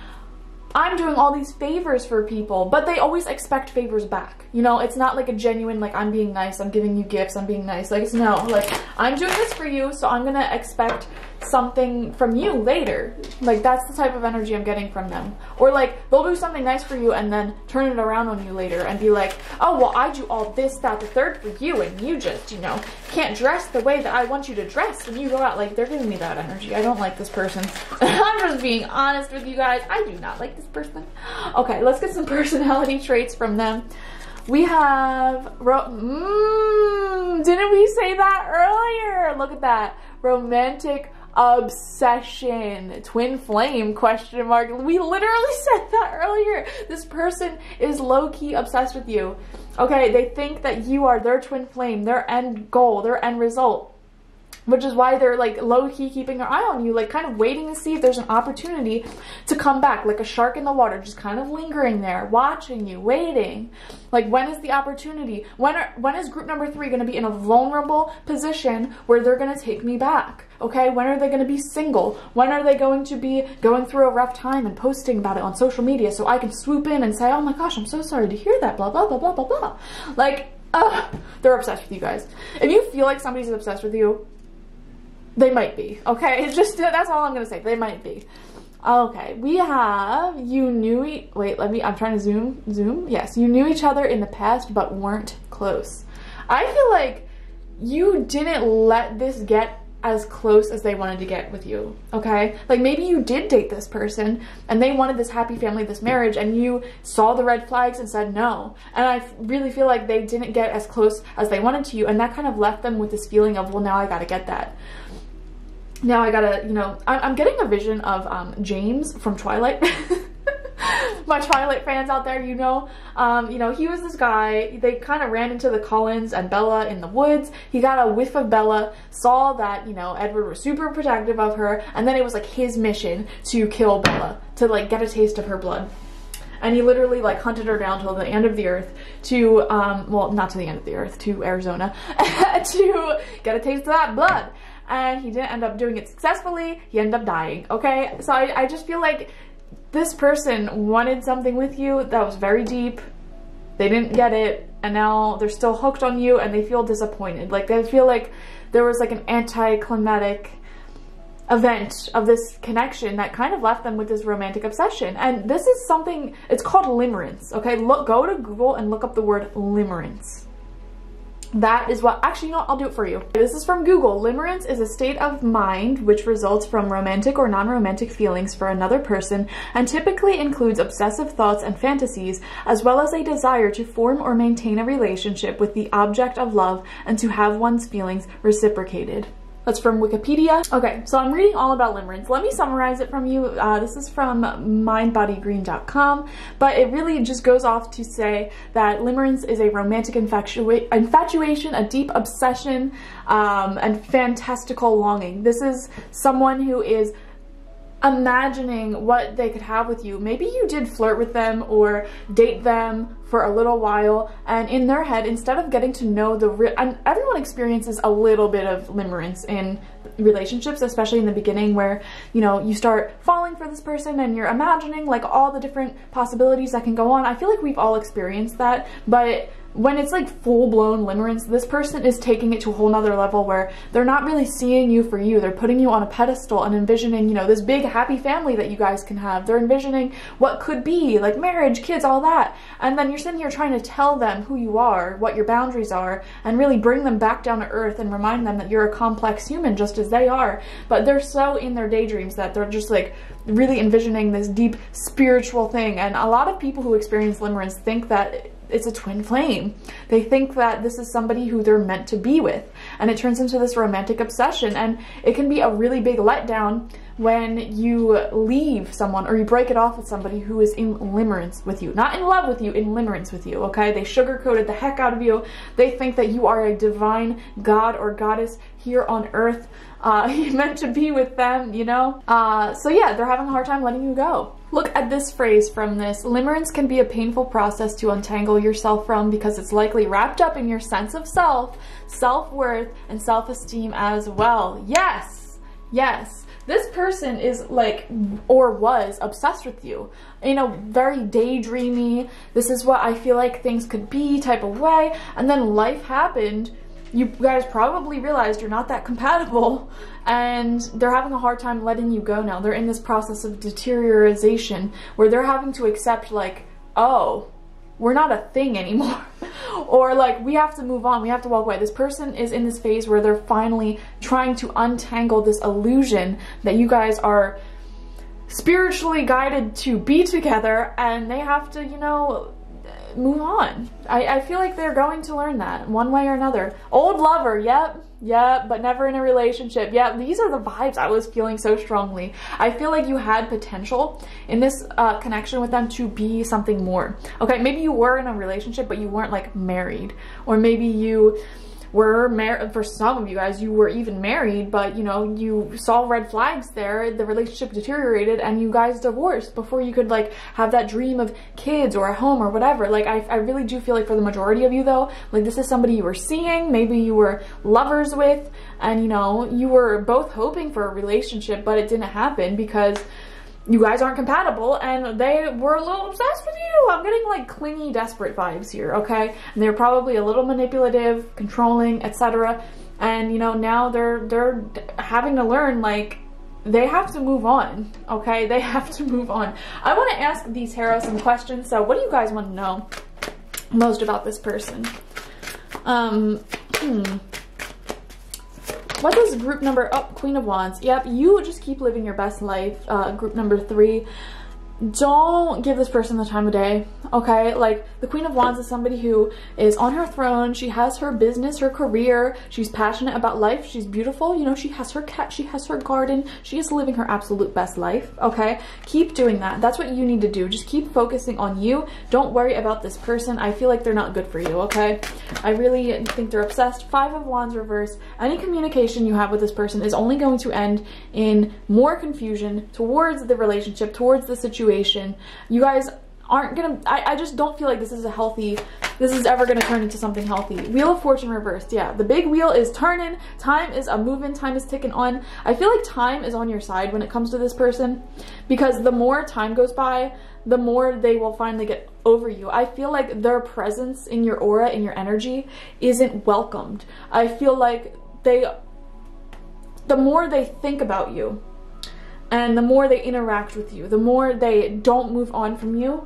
I'm doing all these favors for people, but they always expect favors back. You know, it's not like a genuine, like, I'm being nice, I'm giving you gifts, I'm being nice. Like, it's no, like, I'm doing this for you, so I'm gonna expect something from you later. Like, that's the type of energy I'm getting from them. Or, like, they'll do something nice for you and then turn it around on you later and be like, oh, well, I do all this, that, the third for you, and you just, you know, can't dress the way that I want you to dress. And you go out, like, they're giving me that energy. I don't like this person. I'm just being honest with you guys. I do not like this person. Okay, let's get some personality traits from them. We have, mm, didn't we say that earlier? Look at that. Romantic obsession. Twin flame question mark. We literally said that earlier. This person is low-key obsessed with you. Okay they think that you are their twin flame their end goal their end result which is why they're like low-key keeping their eye on you like kind of waiting to see if there's an opportunity to come back like a shark in the water just kind of lingering there watching you waiting. Like when is the opportunity? When are when is group number three going to be in a vulnerable position where they're going to take me back? Okay when are they going to be single? When are they going to be going through a rough time and posting about it on social media so i can swoop in and say oh my gosh i'm so sorry to hear that blah blah blah blah blah blah. Like uh, they're obsessed with you guys. If you feel like somebody's obsessed with you they might be, okay? It's just, that's all I'm gonna say, they might be. Okay, we have, you knew, e wait, let me, I'm trying to zoom, zoom? Yes, you knew each other in the past but weren't close. I feel like you didn't let this get as close as they wanted to get with you, okay? Like maybe you did date this person and they wanted this happy family, this marriage, and you saw the red flags and said no. And I really feel like they didn't get as close as they wanted to you and that kind of left them with this feeling of, well, now I gotta get that now I gotta, you know, I'm, getting a vision of um, James from Twilight. My Twilight fans out there, you know, um, you know, he was this guy, they kind of ran into the Cullens and Bella in the woods. He got a whiff of Bella, saw that, you know, Edward was super protective of her, and then it was like his mission to kill Bella, to like get a taste of her blood and he literally like hunted her down till the end of the earth to um well not to the end of the earth to arizona to get a taste of that blood and he didn't end up doing it successfully. He ended up dying, okay? So I, I just feel like this person wanted something with you that was very deep. They didn't get it, and now they're still hooked on you, and they feel disappointed. Like, they feel like there was like an anticlimactic event of this connection that kind of left them with this romantic obsession. And this is something, it's called limerence, okay? Look, go to Google and look up the word limerence that is what, actually, what, I'll do it for you. This is from Google. Limerence is a state of mind which results from romantic or non-romantic feelings for another person and typically includes obsessive thoughts and fantasies, as well as a desire to form or maintain a relationship with the object of love and to have one's feelings reciprocated. That's from Wikipedia. Okay, so I'm reading all about limerence. Let me summarize it from you. Uh, this is from mindbodygreen.com, but it really just goes off to say that limerence is a romantic infatu infatuation, a deep obsession, um, and fantastical longing. This is someone who is imagining what they could have with you. Maybe you did flirt with them or date them for a little while and in their head instead of getting to know the real and everyone experiences a little bit of limerence in relationships especially in the beginning where you know you start falling for this person and you're imagining like all the different possibilities that can go on. I feel like we've all experienced that but when it's like full-blown limerence, this person is taking it to a whole nother level where they're not really seeing you for you. They're putting you on a pedestal and envisioning, you know, this big happy family that you guys can have. They're envisioning what could be, like marriage, kids, all that. And then you're sitting here trying to tell them who you are, what your boundaries are, and really bring them back down to earth and remind them that you're a complex human just as they are. But they're so in their daydreams that they're just like really envisioning this deep spiritual thing. And a lot of people who experience limerence think that it's a twin flame. They think that this is somebody who they're meant to be with. And it turns into this romantic obsession. And it can be a really big letdown when you leave someone or you break it off with somebody who is in limerence with you. Not in love with you, in limerence with you, okay? They sugar-coated the heck out of you. They think that you are a divine god or goddess here on earth. Uh, you're meant to be with them, you know? Uh, so yeah, they're having a hard time letting you go. Look at this phrase from this. Limerence can be a painful process to untangle yourself from because it's likely wrapped up in your sense of self, self-worth, and self-esteem as well. Yes, yes. This person is like, or was, obsessed with you in a very daydreamy, this is what I feel like things could be type of way, and then life happened you guys probably realized you're not that compatible and they're having a hard time letting you go now. They're in this process of deterioration where they're having to accept like, oh, we're not a thing anymore. or like, we have to move on, we have to walk away. This person is in this phase where they're finally trying to untangle this illusion that you guys are spiritually guided to be together and they have to, you know, move on. I, I feel like they're going to learn that one way or another. Old lover, yep, yep, but never in a relationship. Yeah, these are the vibes I was feeling so strongly. I feel like you had potential in this uh, connection with them to be something more. Okay, maybe you were in a relationship, but you weren't like married. Or maybe you were married, for some of you guys, you were even married, but you know, you saw red flags there, the relationship deteriorated and you guys divorced before you could like have that dream of kids or a home or whatever. Like I, I really do feel like for the majority of you though, like this is somebody you were seeing, maybe you were lovers with, and you know, you were both hoping for a relationship, but it didn't happen because you guys aren't compatible and they were a little obsessed with you. I'm getting like clingy, desperate vibes here, okay? And they're probably a little manipulative, controlling, etc. And you know, now they're they're having to learn like they have to move on, okay? They have to move on. I want to ask these tarot some questions. So what do you guys want to know most about this person? Um, hmm. What is group number? Oh, Queen of Wands. Yep, you just keep living your best life. Uh, group number three don't give this person the time of day okay? Like the queen of wands is somebody who is on her throne. She has her business her career. She's passionate about life. She's beautiful. You know she has her cat. She has her garden. She is living her absolute best life okay? Keep doing that. That's what you need to do. Just keep focusing on you. Don't worry about this person. I feel like they're not good for you okay? I really think they're obsessed. Five of wands reverse any communication you have with this person is only going to end in more confusion towards the relationship towards the situation situation. You guys aren't gonna, I, I just don't feel like this is a healthy, this is ever gonna turn into something healthy. Wheel of Fortune reversed, yeah. The big wheel is turning, time is a moving, time is ticking on. I feel like time is on your side when it comes to this person because the more time goes by, the more they will finally get over you. I feel like their presence in your aura, in your energy, isn't welcomed. I feel like they, the more they think about you, and the more they interact with you, the more they don't move on from you,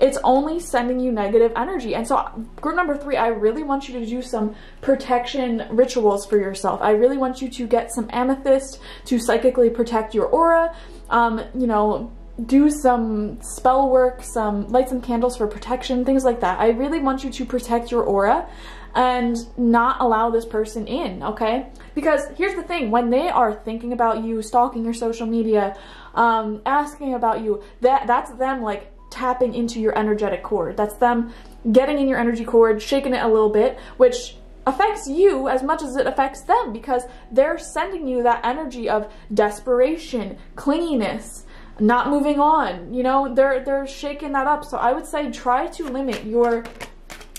it's only sending you negative energy. And so group number three, I really want you to do some protection rituals for yourself. I really want you to get some amethyst to psychically protect your aura. Um, you know, do some spell work, some light some candles for protection, things like that. I really want you to protect your aura and not allow this person in, okay? Because here's the thing, when they are thinking about you, stalking your social media, um, asking about you, that that's them like tapping into your energetic cord. That's them getting in your energy cord, shaking it a little bit, which affects you as much as it affects them because they're sending you that energy of desperation, clinginess, not moving on. You know, they're they're shaking that up. So I would say try to limit your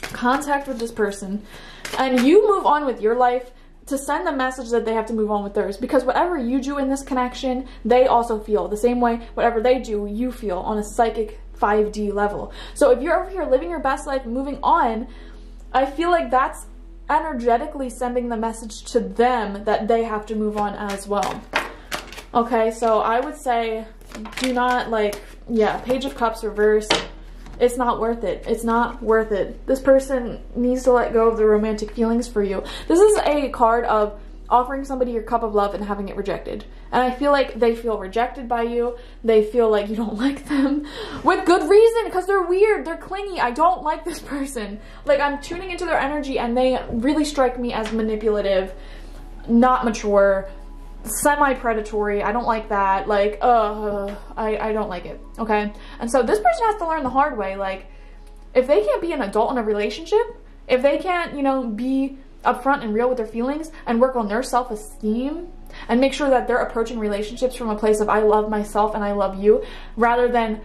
contact with this person and you move on with your life to send the message that they have to move on with theirs. Because whatever you do in this connection they also feel. The same way whatever they do you feel on a psychic 5d level. So if you're over here living your best life moving on i feel like that's energetically sending the message to them that they have to move on as well. Okay so i would say do not like yeah page of cups reverse it's not worth it. It's not worth it. This person needs to let go of the romantic feelings for you. This is a card of offering somebody your cup of love and having it rejected. And I feel like they feel rejected by you. They feel like you don't like them with good reason because they're weird. They're clingy. I don't like this person. Like I'm tuning into their energy and they really strike me as manipulative, not mature, semi-predatory. I don't like that. Like, uh, I, I don't like it, okay? And so this person has to learn the hard way. Like, if they can't be an adult in a relationship, if they can't, you know, be upfront and real with their feelings and work on their self-esteem and make sure that they're approaching relationships from a place of I love myself and I love you rather than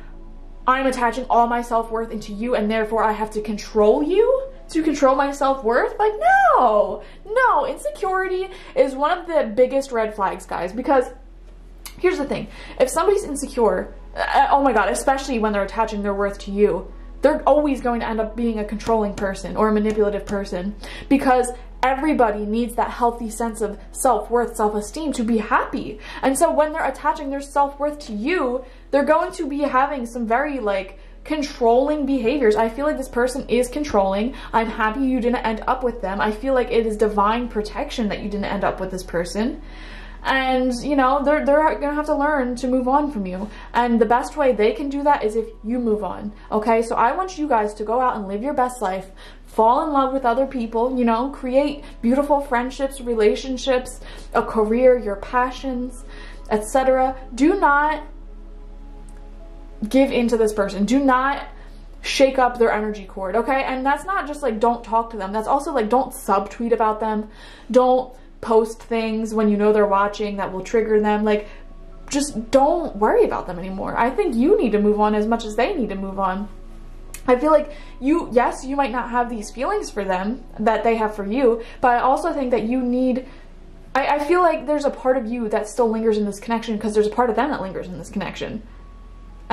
I'm attaching all my self-worth into you and therefore I have to control you to control my self-worth? Like, no, no, insecurity is one of the biggest red flags, guys, because here's the thing. If somebody's insecure, uh, oh my God, especially when they're attaching their worth to you, they're always going to end up being a controlling person or a manipulative person because everybody needs that healthy sense of self-worth, self-esteem to be happy. And so when they're attaching their self-worth to you, they're going to be having some very like controlling behaviors. I feel like this person is controlling. I'm happy you didn't end up with them. I feel like it is divine protection that you didn't end up with this person. And, you know, they're, they're gonna have to learn to move on from you. And the best way they can do that is if you move on, okay? So I want you guys to go out and live your best life, fall in love with other people, you know, create beautiful friendships, relationships, a career, your passions, etc. Do not give into this person. Do not shake up their energy cord, okay? And that's not just like don't talk to them. That's also like don't subtweet about them. Don't post things when you know they're watching that will trigger them. Like just don't worry about them anymore. I think you need to move on as much as they need to move on. I feel like you, yes, you might not have these feelings for them that they have for you, but I also think that you need I, I, feel like there's a part of you that still lingers in this connection because there's a part of them that lingers in this connection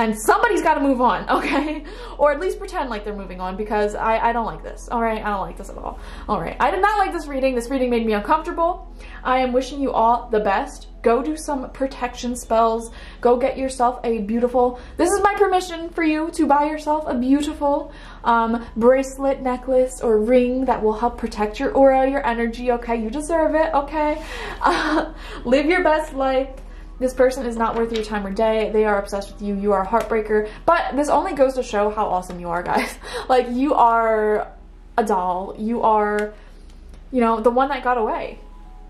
and somebody's got to move on, okay? Or at least pretend like they're moving on because I, I don't like this, all right? I don't like this at all, all right? I did not like this reading. This reading made me uncomfortable. I am wishing you all the best. Go do some protection spells. Go get yourself a beautiful, this is my permission for you to buy yourself a beautiful um, bracelet, necklace, or ring that will help protect your aura, your energy, okay? You deserve it, okay? Uh, live your best life this person is not worth your time or day. They are obsessed with you. You are a heartbreaker. But this only goes to show how awesome you are, guys. like, you are a doll. You are, you know, the one that got away.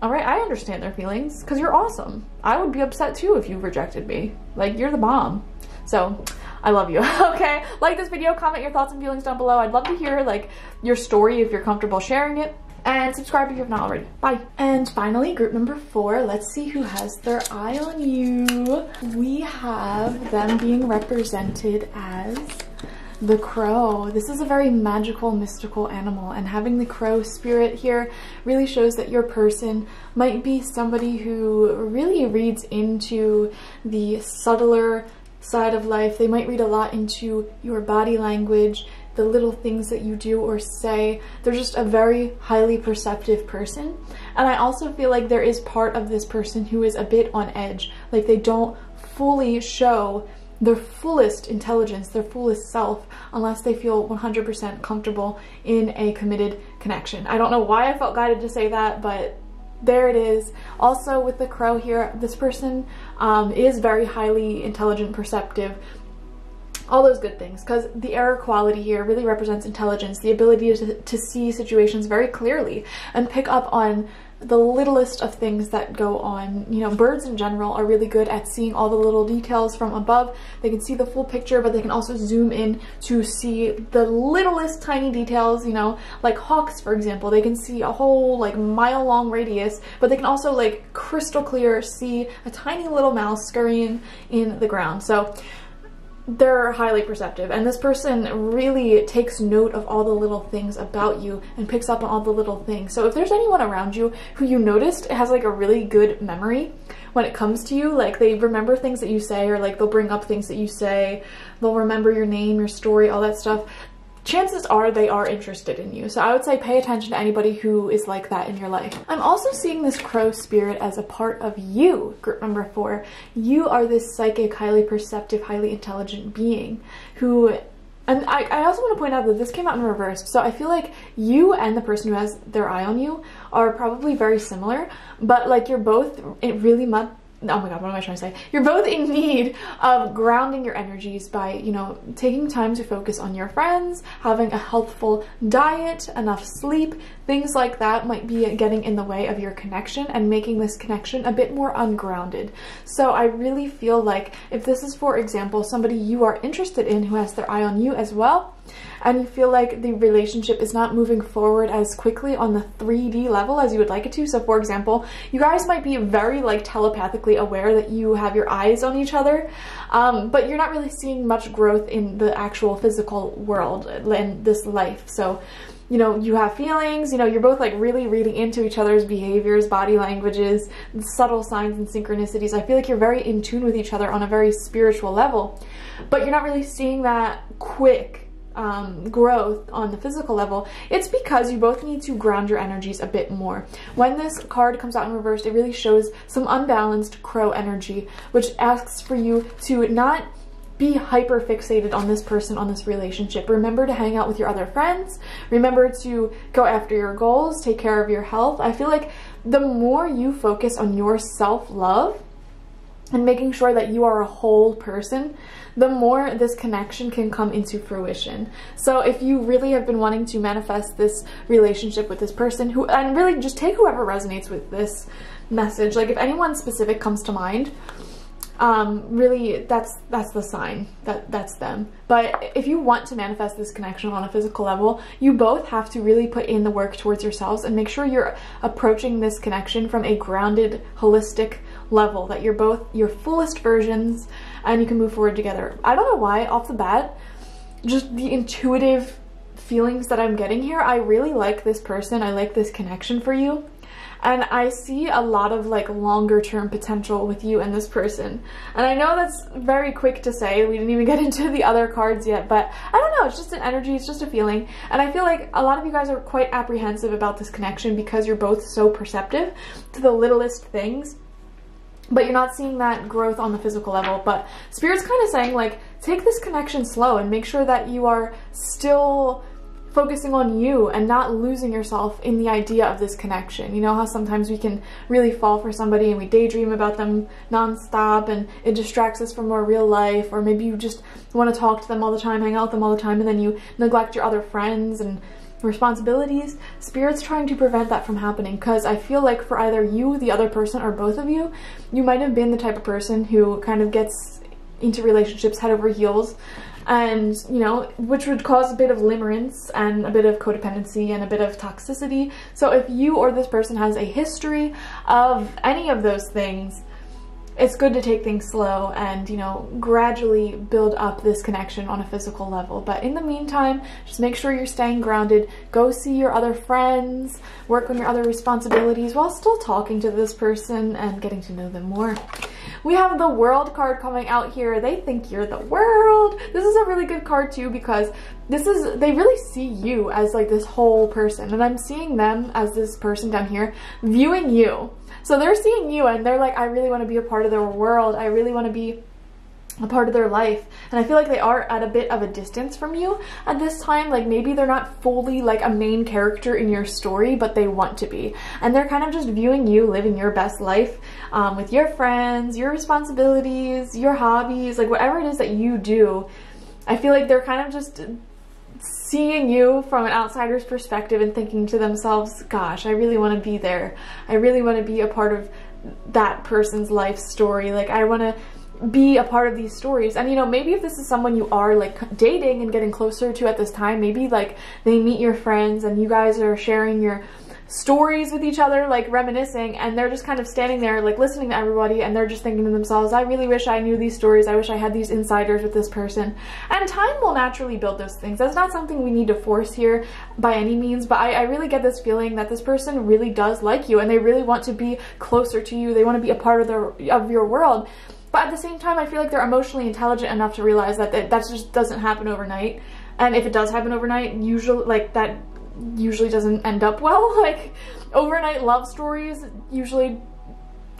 All right, I understand their feelings because you're awesome. I would be upset too if you rejected me. Like, you're the bomb. So, I love you, okay? Like this video, comment your thoughts and feelings down below. I'd love to hear, like, your story if you're comfortable sharing it and subscribe if you have not already. Bye. And finally, group number four, let's see who has their eye on you. We have them being represented as the crow. This is a very magical, mystical animal and having the crow spirit here really shows that your person might be somebody who really reads into the subtler side of life. They might read a lot into your body language, the little things that you do or say. They're just a very highly perceptive person. And I also feel like there is part of this person who is a bit on edge. Like they don't fully show their fullest intelligence, their fullest self, unless they feel 100% comfortable in a committed connection. I don't know why I felt guided to say that, but there it is. Also with the crow here, this person um, is very highly intelligent, perceptive, all those good things because the error quality here really represents intelligence, the ability to, to see situations very clearly and pick up on the littlest of things that go on. You know, birds in general are really good at seeing all the little details from above. They can see the full picture, but they can also zoom in to see the littlest tiny details, you know, like hawks, for example. They can see a whole like mile long radius, but they can also like crystal clear see a tiny little mouse scurrying in the ground. So they're highly perceptive. And this person really takes note of all the little things about you and picks up on all the little things. So if there's anyone around you who you noticed has like a really good memory when it comes to you, like they remember things that you say or like they'll bring up things that you say, they'll remember your name, your story, all that stuff, chances are they are interested in you. So I would say pay attention to anybody who is like that in your life. I'm also seeing this crow spirit as a part of you, group number four. You are this psychic, highly perceptive, highly intelligent being who and I, I, also want to point out that this came out in reverse, so I feel like you and the person who has their eye on you are probably very similar, but like you're both really much oh my god, what am I trying to say? You're both in need of grounding your energies by, you know, taking time to focus on your friends, having a healthful diet, enough sleep, things like that might be getting in the way of your connection and making this connection a bit more ungrounded. So I really feel like if this is, for example, somebody you are interested in who has their eye on you as well, and you feel like the relationship is not moving forward as quickly on the 3D level as you would like it to. So for example, you guys might be very like telepathically aware that you have your eyes on each other, um, but you're not really seeing much growth in the actual physical world in this life. So you know, you have feelings, you know, you're both like really reading into each other's behaviors, body languages, subtle signs and synchronicities. I feel like you're very in tune with each other on a very spiritual level, but you're not really seeing that quick um, growth on the physical level, it's because you both need to ground your energies a bit more. When this card comes out in reverse, it really shows some unbalanced crow energy, which asks for you to not be hyper fixated on this person, on this relationship. Remember to hang out with your other friends. Remember to go after your goals, take care of your health. I feel like the more you focus on your self-love, and making sure that you are a whole person, the more this connection can come into fruition. So if you really have been wanting to manifest this relationship with this person who, and really just take whoever resonates with this message, like if anyone specific comes to mind, um, really that's that's the sign that that's them but if you want to manifest this connection on a physical level you both have to really put in the work towards yourselves and make sure you're approaching this connection from a grounded holistic level that you're both your fullest versions and you can move forward together i don't know why off the bat just the intuitive feelings that i'm getting here i really like this person i like this connection for you and I see a lot of like longer term potential with you and this person. And I know that's very quick to say, we didn't even get into the other cards yet, but I don't know, it's just an energy, it's just a feeling. And I feel like a lot of you guys are quite apprehensive about this connection because you're both so perceptive to the littlest things but you're not seeing that growth on the physical level. But Spirit's kind of saying, like, take this connection slow and make sure that you are still focusing on you and not losing yourself in the idea of this connection. You know how sometimes we can really fall for somebody and we daydream about them nonstop and it distracts us from our real life or maybe you just want to talk to them all the time, hang out with them all the time and then you neglect your other friends and responsibilities. Spirit's trying to prevent that from happening because I feel like for either you, the other person, or both of you, you might have been the type of person who kind of gets into relationships head over heels and you know which would cause a bit of limerence and a bit of codependency and a bit of toxicity so if you or this person has a history of any of those things it's good to take things slow and you know gradually build up this connection on a physical level but in the meantime just make sure you're staying grounded go see your other friends work on your other responsibilities while still talking to this person and getting to know them more we have the world card coming out here. They think you're the world. This is a really good card too because this is, they really see you as like this whole person. And I'm seeing them as this person down here viewing you. So they're seeing you and they're like, I really want to be a part of their world. I really want to be a part of their life. And I feel like they are at a bit of a distance from you at this time. Like maybe they're not fully like a main character in your story but they want to be. And they're kind of just viewing you living your best life um, with your friends your responsibilities your hobbies like whatever it is that you do. I feel like they're kind of just seeing you from an outsider's perspective and thinking to themselves gosh I really want to be there. I really want to be a part of that person's life story. Like I want to be a part of these stories. And you know maybe if this is someone you are like dating and getting closer to at this time maybe like they meet your friends and you guys are sharing your stories with each other like reminiscing and they're just kind of standing there like listening to everybody and they're just thinking to themselves I really wish I knew these stories. I wish I had these insiders with this person. And time will naturally build those things. That's not something we need to force here by any means but I, I really get this feeling that this person really does like you and they really want to be closer to you. They want to be a part of their of your world. But at the same time, I feel like they're emotionally intelligent enough to realize that that, that just doesn't happen overnight. And if it does happen overnight, usually like that usually doesn't end up well. Like overnight love stories usually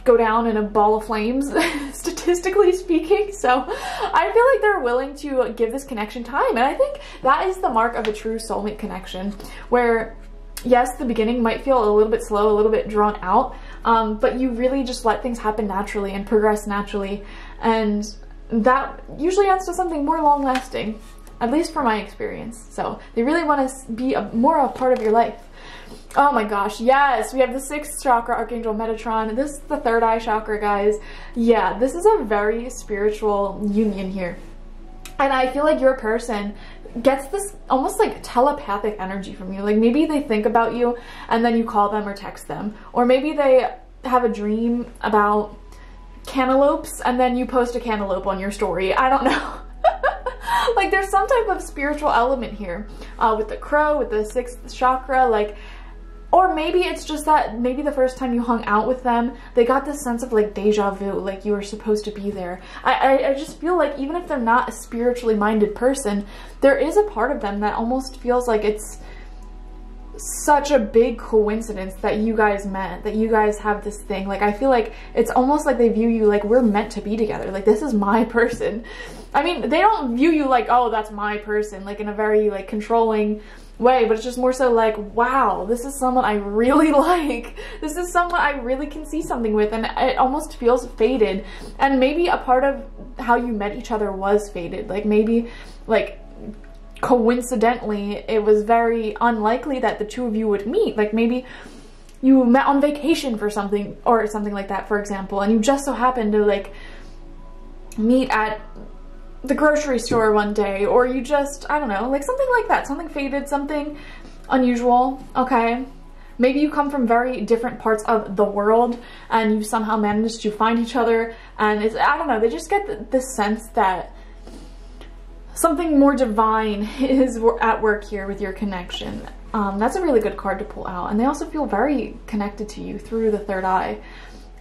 go down in a ball of flames, statistically speaking. So I feel like they're willing to give this connection time. And I think that is the mark of a true soulmate connection where yes, the beginning might feel a little bit slow, a little bit drawn out, um, but you really just let things happen naturally and progress naturally. And that usually ends to something more long lasting, at least from my experience. So they really want to be a, more a part of your life. Oh my gosh, yes, we have the sixth chakra, Archangel Metatron. This is the third eye chakra, guys. Yeah, this is a very spiritual union here. And I feel like your person gets this almost like telepathic energy from you. Like maybe they think about you and then you call them or text them. Or maybe they have a dream about cantaloupes and then you post a cantaloupe on your story. I don't know. like there's some type of spiritual element here uh, with the crow, with the sixth chakra. Like or maybe it's just that maybe the first time you hung out with them, they got this sense of like deja vu, like you were supposed to be there. I, I, I, just feel like even if they're not a spiritually minded person, there is a part of them that almost feels like it's such a big coincidence that you guys met, that you guys have this thing. Like I feel like it's almost like they view you like we're meant to be together. Like this is my person. I mean, they don't view you like, oh, that's my person, like in a very like controlling way, but it's just more so like, wow, this is someone I really like. This is someone I really can see something with, and it almost feels fated. And maybe a part of how you met each other was fated. Like maybe, like, coincidentally, it was very unlikely that the two of you would meet. Like maybe you met on vacation for something, or something like that, for example, and you just so happened to, like, meet at the grocery store one day or you just, I don't know, like something like that, something fated, something unusual, okay? Maybe you come from very different parts of the world and you somehow managed to find each other and it's, I don't know, they just get the sense that something more divine is at work here with your connection. Um, that's a really good card to pull out and they also feel very connected to you through the third eye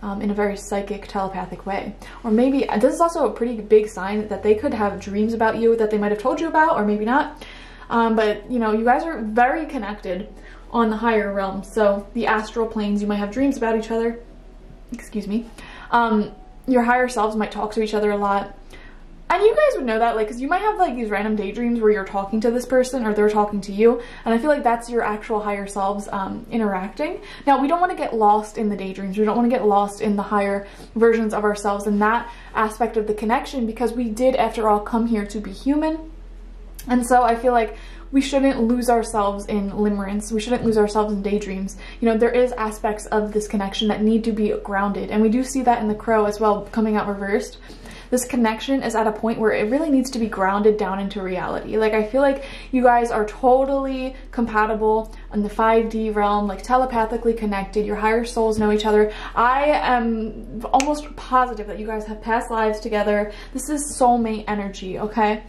um, in a very psychic, telepathic way. Or maybe, uh, this is also a pretty big sign that they could have dreams about you that they might have told you about, or maybe not. Um, but, you know, you guys are very connected on the higher realms. So the astral planes, you might have dreams about each other. Excuse me. Um, your higher selves might talk to each other a lot. And you guys would know that, like, because you might have, like, these random daydreams where you're talking to this person or they're talking to you. And I feel like that's your actual higher selves um, interacting. Now, we don't want to get lost in the daydreams. We don't want to get lost in the higher versions of ourselves and that aspect of the connection because we did, after all, come here to be human. And so I feel like we shouldn't lose ourselves in limerence. We shouldn't lose ourselves in daydreams. You know, there is aspects of this connection that need to be grounded. And we do see that in the crow as well, coming out reversed this connection is at a point where it really needs to be grounded down into reality. Like I feel like you guys are totally compatible in the 5D realm, like telepathically connected. Your higher souls know each other. I am almost positive that you guys have past lives together. This is soulmate energy, okay?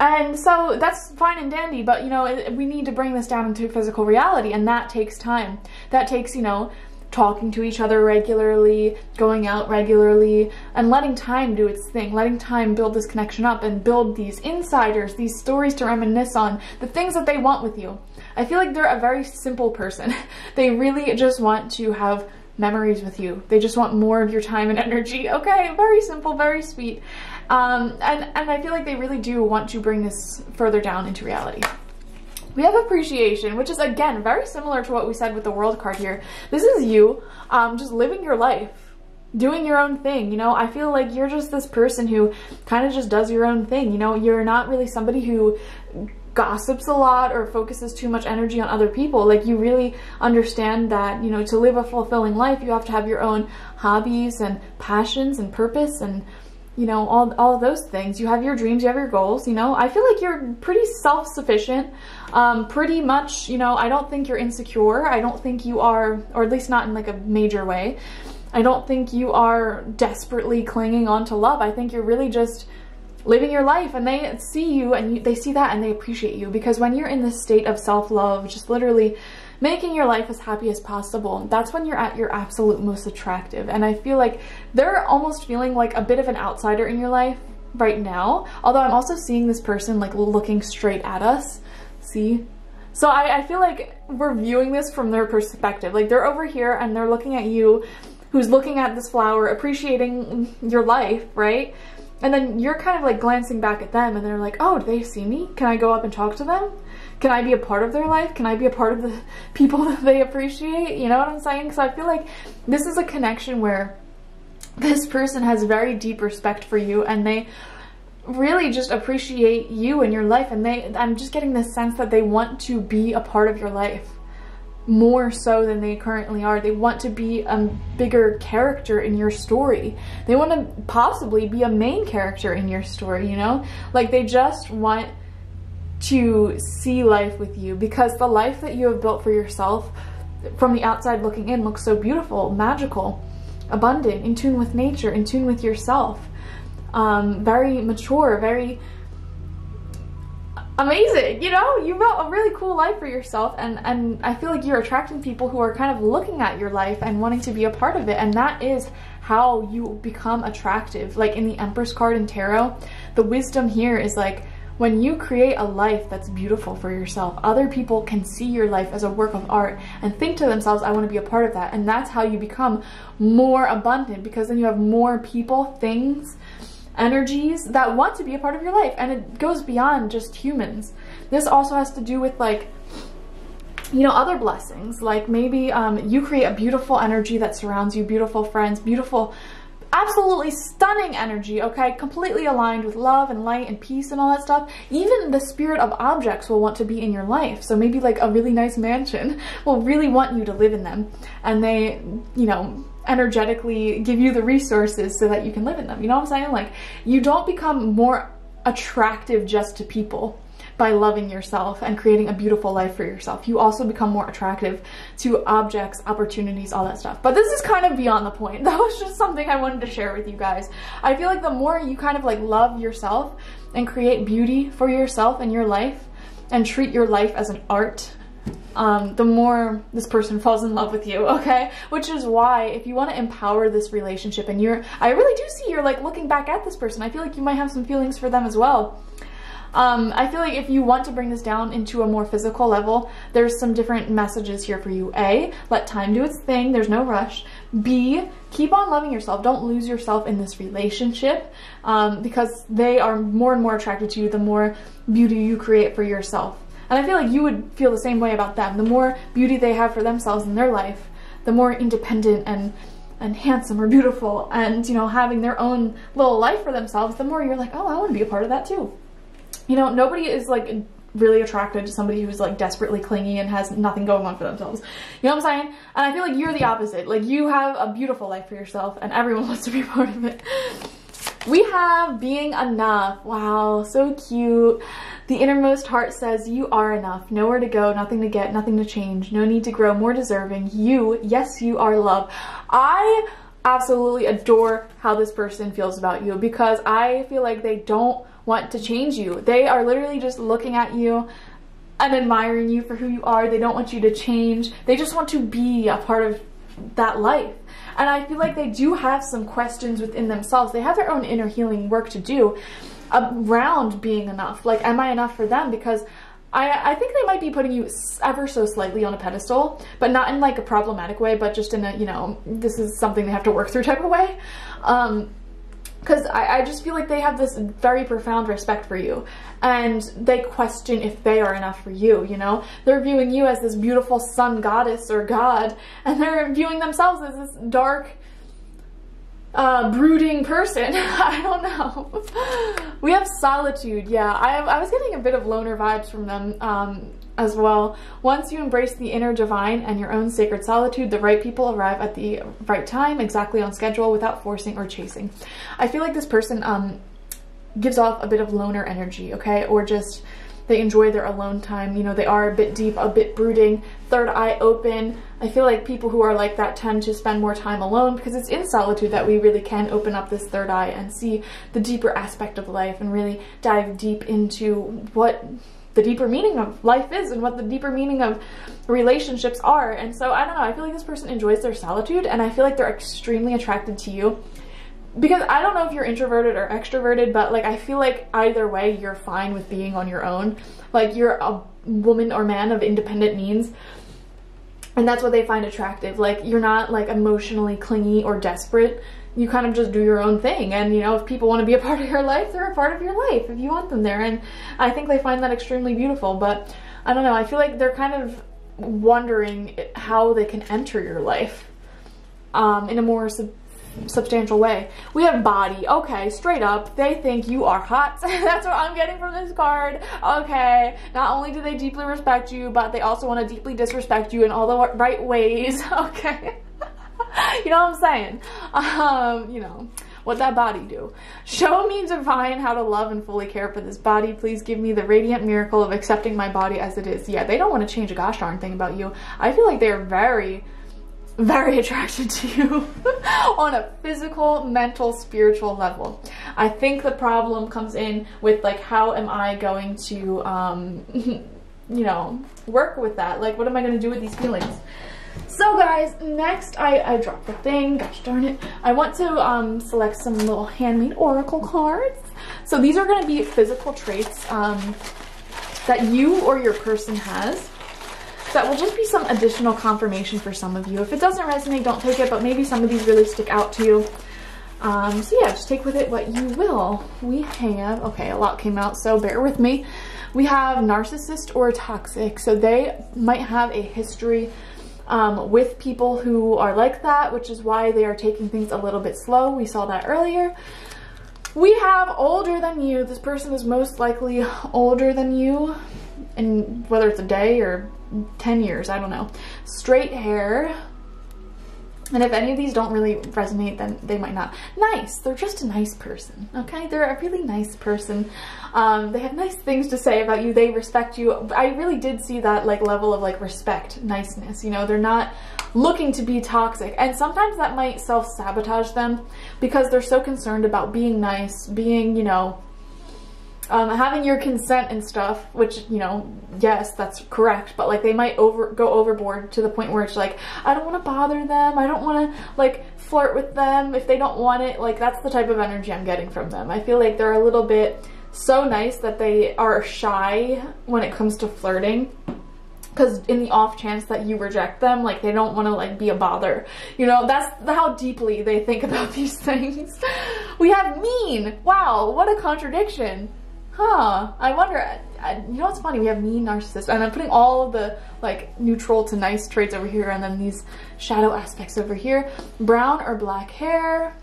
And so that's fine and dandy, but you know, we need to bring this down into physical reality and that takes time. That takes, you know, talking to each other regularly, going out regularly, and letting time do its thing, letting time build this connection up and build these insiders, these stories to reminisce on, the things that they want with you. I feel like they're a very simple person. they really just want to have memories with you. They just want more of your time and energy. Okay, very simple, very sweet. Um, and, and I feel like they really do want to bring this further down into reality. We have appreciation, which is again very similar to what we said with the world card here. This is you um, just living your life, doing your own thing. You know, I feel like you're just this person who kind of just does your own thing. You know, you're not really somebody who gossips a lot or focuses too much energy on other people. Like you really understand that, you know, to live a fulfilling life, you have to have your own hobbies and passions and purpose and you know, all, all those things. You have your dreams, you have your goals, you know. I feel like you're pretty self-sufficient, um, pretty much, you know, I don't think you're insecure. I don't think you are, or at least not in like a major way. I don't think you are desperately clinging on to love. I think you're really just living your life and they see you and you, they see that and they appreciate you because when you're in this state of self-love, just literally making your life as happy as possible. That's when you're at your absolute most attractive. And I feel like they're almost feeling like a bit of an outsider in your life right now. Although I'm also seeing this person like looking straight at us. See? So I, I feel like we're viewing this from their perspective. Like they're over here and they're looking at you who's looking at this flower, appreciating your life, right? And then you're kind of like glancing back at them and they're like, oh, do they see me? Can I go up and talk to them? Can I be a part of their life? Can I be a part of the people that they appreciate? You know what I'm saying? So I feel like this is a connection where this person has very deep respect for you and they really just appreciate you and your life and they I'm just getting the sense that they want to be a part of your life more so than they currently are. They want to be a bigger character in your story. They want to possibly be a main character in your story, you know? Like they just want to see life with you because the life that you have built for yourself from the outside looking in looks so beautiful, magical, abundant, in tune with nature, in tune with yourself. Um, very mature, very amazing. You know, you built a really cool life for yourself and, and I feel like you're attracting people who are kind of looking at your life and wanting to be a part of it. And that is how you become attractive. Like in the Empress card in Tarot, the wisdom here is like, when you create a life that's beautiful for yourself, other people can see your life as a work of art and think to themselves, I want to be a part of that. And that's how you become more abundant because then you have more people, things, energies that want to be a part of your life and it goes beyond just humans. This also has to do with like you know other blessings like maybe um, you create a beautiful energy that surrounds you beautiful friends beautiful absolutely stunning energy, okay? Completely aligned with love and light and peace and all that stuff. Even the spirit of objects will want to be in your life. So maybe like a really nice mansion will really want you to live in them. And they, you know, energetically give you the resources so that you can live in them. You know what I'm saying? Like, you don't become more attractive just to people by loving yourself and creating a beautiful life for yourself. You also become more attractive to objects, opportunities, all that stuff. But this is kind of beyond the point. That was just something I wanted to share with you guys. I feel like the more you kind of like love yourself and create beauty for yourself and your life and treat your life as an art um, the more this person falls in love with you, okay? Which is why if you want to empower this relationship and you're, I really do see you're like looking back at this person. I feel like you might have some feelings for them as well. Um, I feel like if you want to bring this down into a more physical level, there's some different messages here for you. A, let time do its thing. There's no rush. B, keep on loving yourself. Don't lose yourself in this relationship um, because they are more and more attracted to you the more beauty you create for yourself. And I feel like you would feel the same way about them. The more beauty they have for themselves in their life, the more independent and and handsome or beautiful and, you know, having their own little life for themselves, the more you're like, oh, I want to be a part of that too. You know, nobody is like really attracted to somebody who's like desperately clingy and has nothing going on for themselves. You know what I'm saying? And I feel like you're the opposite. Like you have a beautiful life for yourself and everyone wants to be part of it. We have being enough. Wow, so cute. The innermost heart says, you are enough. Nowhere to go, nothing to get, nothing to change. No need to grow more deserving. You, yes, you are love. I absolutely adore how this person feels about you because I feel like they don't want to change you. They are literally just looking at you and admiring you for who you are. They don't want you to change. They just want to be a part of that life. And I feel like they do have some questions within themselves. They have their own inner healing work to do around being enough. Like, am I enough for them? Because I, I think they might be putting you ever so slightly on a pedestal, but not in like a problematic way, but just in a, you know, this is something they have to work through type of way. Um, because I, I just feel like they have this very profound respect for you and they question if they are enough for you, you know? They're viewing you as this beautiful sun goddess or god and they're viewing themselves as this dark, uh, brooding person. I don't know. we have solitude, yeah. I, I was getting a bit of loner vibes from them. Um, as well. Once you embrace the inner divine and your own sacred solitude, the right people arrive at the right time, exactly on schedule, without forcing or chasing. I feel like this person um, gives off a bit of loner energy, okay? Or just they enjoy their alone time. You know, they are a bit deep, a bit brooding, third eye open. I feel like people who are like that tend to spend more time alone because it's in solitude that we really can open up this third eye and see the deeper aspect of life and really dive deep into what the deeper meaning of life is and what the deeper meaning of relationships are. And so I don't know, I feel like this person enjoys their solitude and I feel like they're extremely attracted to you. Because I don't know if you're introverted or extroverted, but like I feel like either way you're fine with being on your own. Like you're a woman or man of independent means. And that's what they find attractive. Like you're not like emotionally clingy or desperate you kind of just do your own thing. And, you know, if people want to be a part of your life, they're a part of your life if you want them there. And I think they find that extremely beautiful. But I don't know, I feel like they're kind of wondering how they can enter your life um, in a more sub substantial way. We have body. Okay, straight up, they think you are hot. That's what I'm getting from this card. Okay, not only do they deeply respect you, but they also want to deeply disrespect you in all the right ways. Okay. you know what I'm saying? Um, you know, what that body do. Show me divine how to love and fully care for this body. Please give me the radiant miracle of accepting my body as it is. Yeah, they don't want to change a gosh darn thing about you. I feel like they're very, very attracted to you on a physical, mental, spiritual level. I think the problem comes in with like, how am I going to, um, you know, work with that? Like, what am I going to do with these feelings? So guys, next I, I dropped the thing, gosh darn it. I want to um, select some little handmade oracle cards. So these are going to be physical traits um, that you or your person has. That will just be some additional confirmation for some of you. If it doesn't resonate, don't take it, but maybe some of these really stick out to you. Um, so yeah, just take with it what you will. We have, okay, a lot came out, so bear with me. We have narcissist or toxic. So they might have a history um, with people who are like that, which is why they are taking things a little bit slow. We saw that earlier. We have older than you. This person is most likely older than you, and whether it's a day or 10 years, I don't know. Straight hair, and if any of these don't really resonate, then they might not. Nice. They're just a nice person, okay? They're a really nice person. Um, they have nice things to say about you. They respect you. I really did see that like level of like respect, niceness. You know, they're not looking to be toxic. And sometimes that might self-sabotage them because they're so concerned about being nice, being, you know, um, having your consent and stuff, which, you know, yes, that's correct, but like they might over go overboard to the point where it's like, I don't want to bother them. I don't want to like flirt with them if they don't want it. Like that's the type of energy I'm getting from them. I feel like they're a little bit so nice that they are shy when it comes to flirting because in the off chance that you reject them like they don't want to like be a bother you know that's how deeply they think about these things we have mean wow what a contradiction huh, I wonder, I, you know what's funny? We have mean, narcissist, and I'm putting all of the like neutral to nice traits over here and then these shadow aspects over here. Brown or black hair,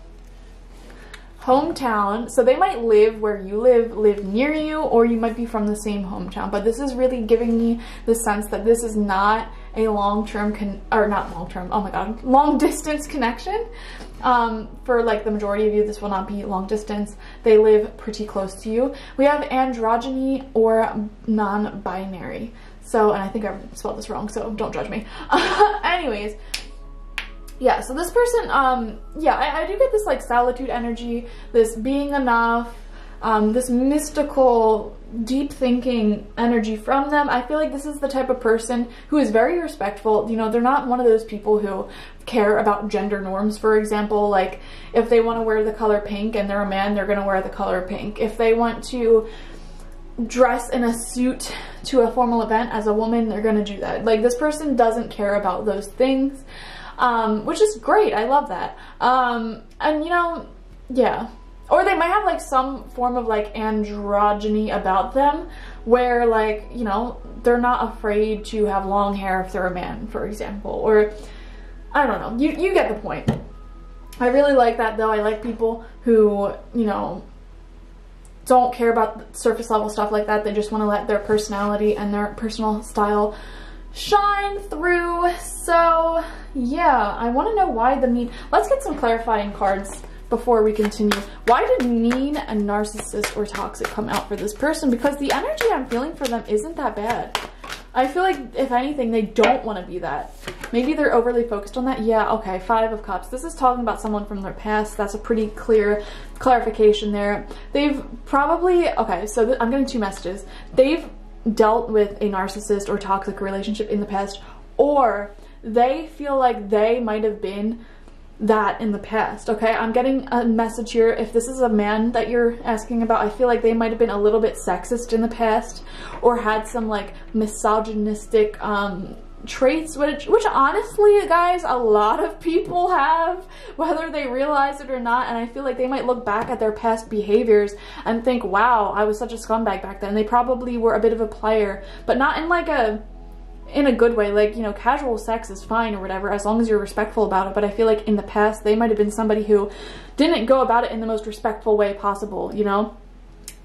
hometown. So they might live where you live, live near you, or you might be from the same hometown. But this is really giving me the sense that this is not a long-term, or not long-term, oh my god, long-distance connection. Um, for like the majority of you, this will not be long distance. They live pretty close to you. We have androgyny or non-binary. So, and I think I spelled this wrong, so don't judge me. Anyways, yeah, so this person, um, yeah, I, I do get this like solitude energy, this being enough, um, this mystical, deep thinking energy from them. I feel like this is the type of person who is very respectful. You know, they're not one of those people who care about gender norms, for example. Like, if they want to wear the color pink and they're a man, they're going to wear the color pink. If they want to dress in a suit to a formal event as a woman, they're going to do that. Like, this person doesn't care about those things, um, which is great. I love that. Um, and, you know, yeah or they might have like some form of like androgyny about them where like, you know, they're not afraid to have long hair if they're a man, for example, or I don't know. You, you get the point. I really like that though. I like people who, you know, don't care about surface level stuff like that. They just want to let their personality and their personal style shine through. So yeah, I want to know why the mean. Let's get some clarifying cards before we continue. Why did mean and narcissist or toxic come out for this person? Because the energy I'm feeling for them isn't that bad. I feel like, if anything, they don't want to be that. Maybe they're overly focused on that. Yeah, okay, Five of Cups. This is talking about someone from their past. That's a pretty clear clarification there. They've probably, okay, so I'm getting two messages. They've dealt with a narcissist or toxic relationship in the past, or they feel like they might have been that in the past, okay? I'm getting a message here. If this is a man that you're asking about, I feel like they might have been a little bit sexist in the past or had some like misogynistic um, traits, which, which honestly, guys, a lot of people have, whether they realize it or not. And I feel like they might look back at their past behaviors and think, wow, I was such a scumbag back then. They probably were a bit of a player, but not in like a in a good way like you know casual sex is fine or whatever as long as you're respectful about it but i feel like in the past they might have been somebody who didn't go about it in the most respectful way possible you know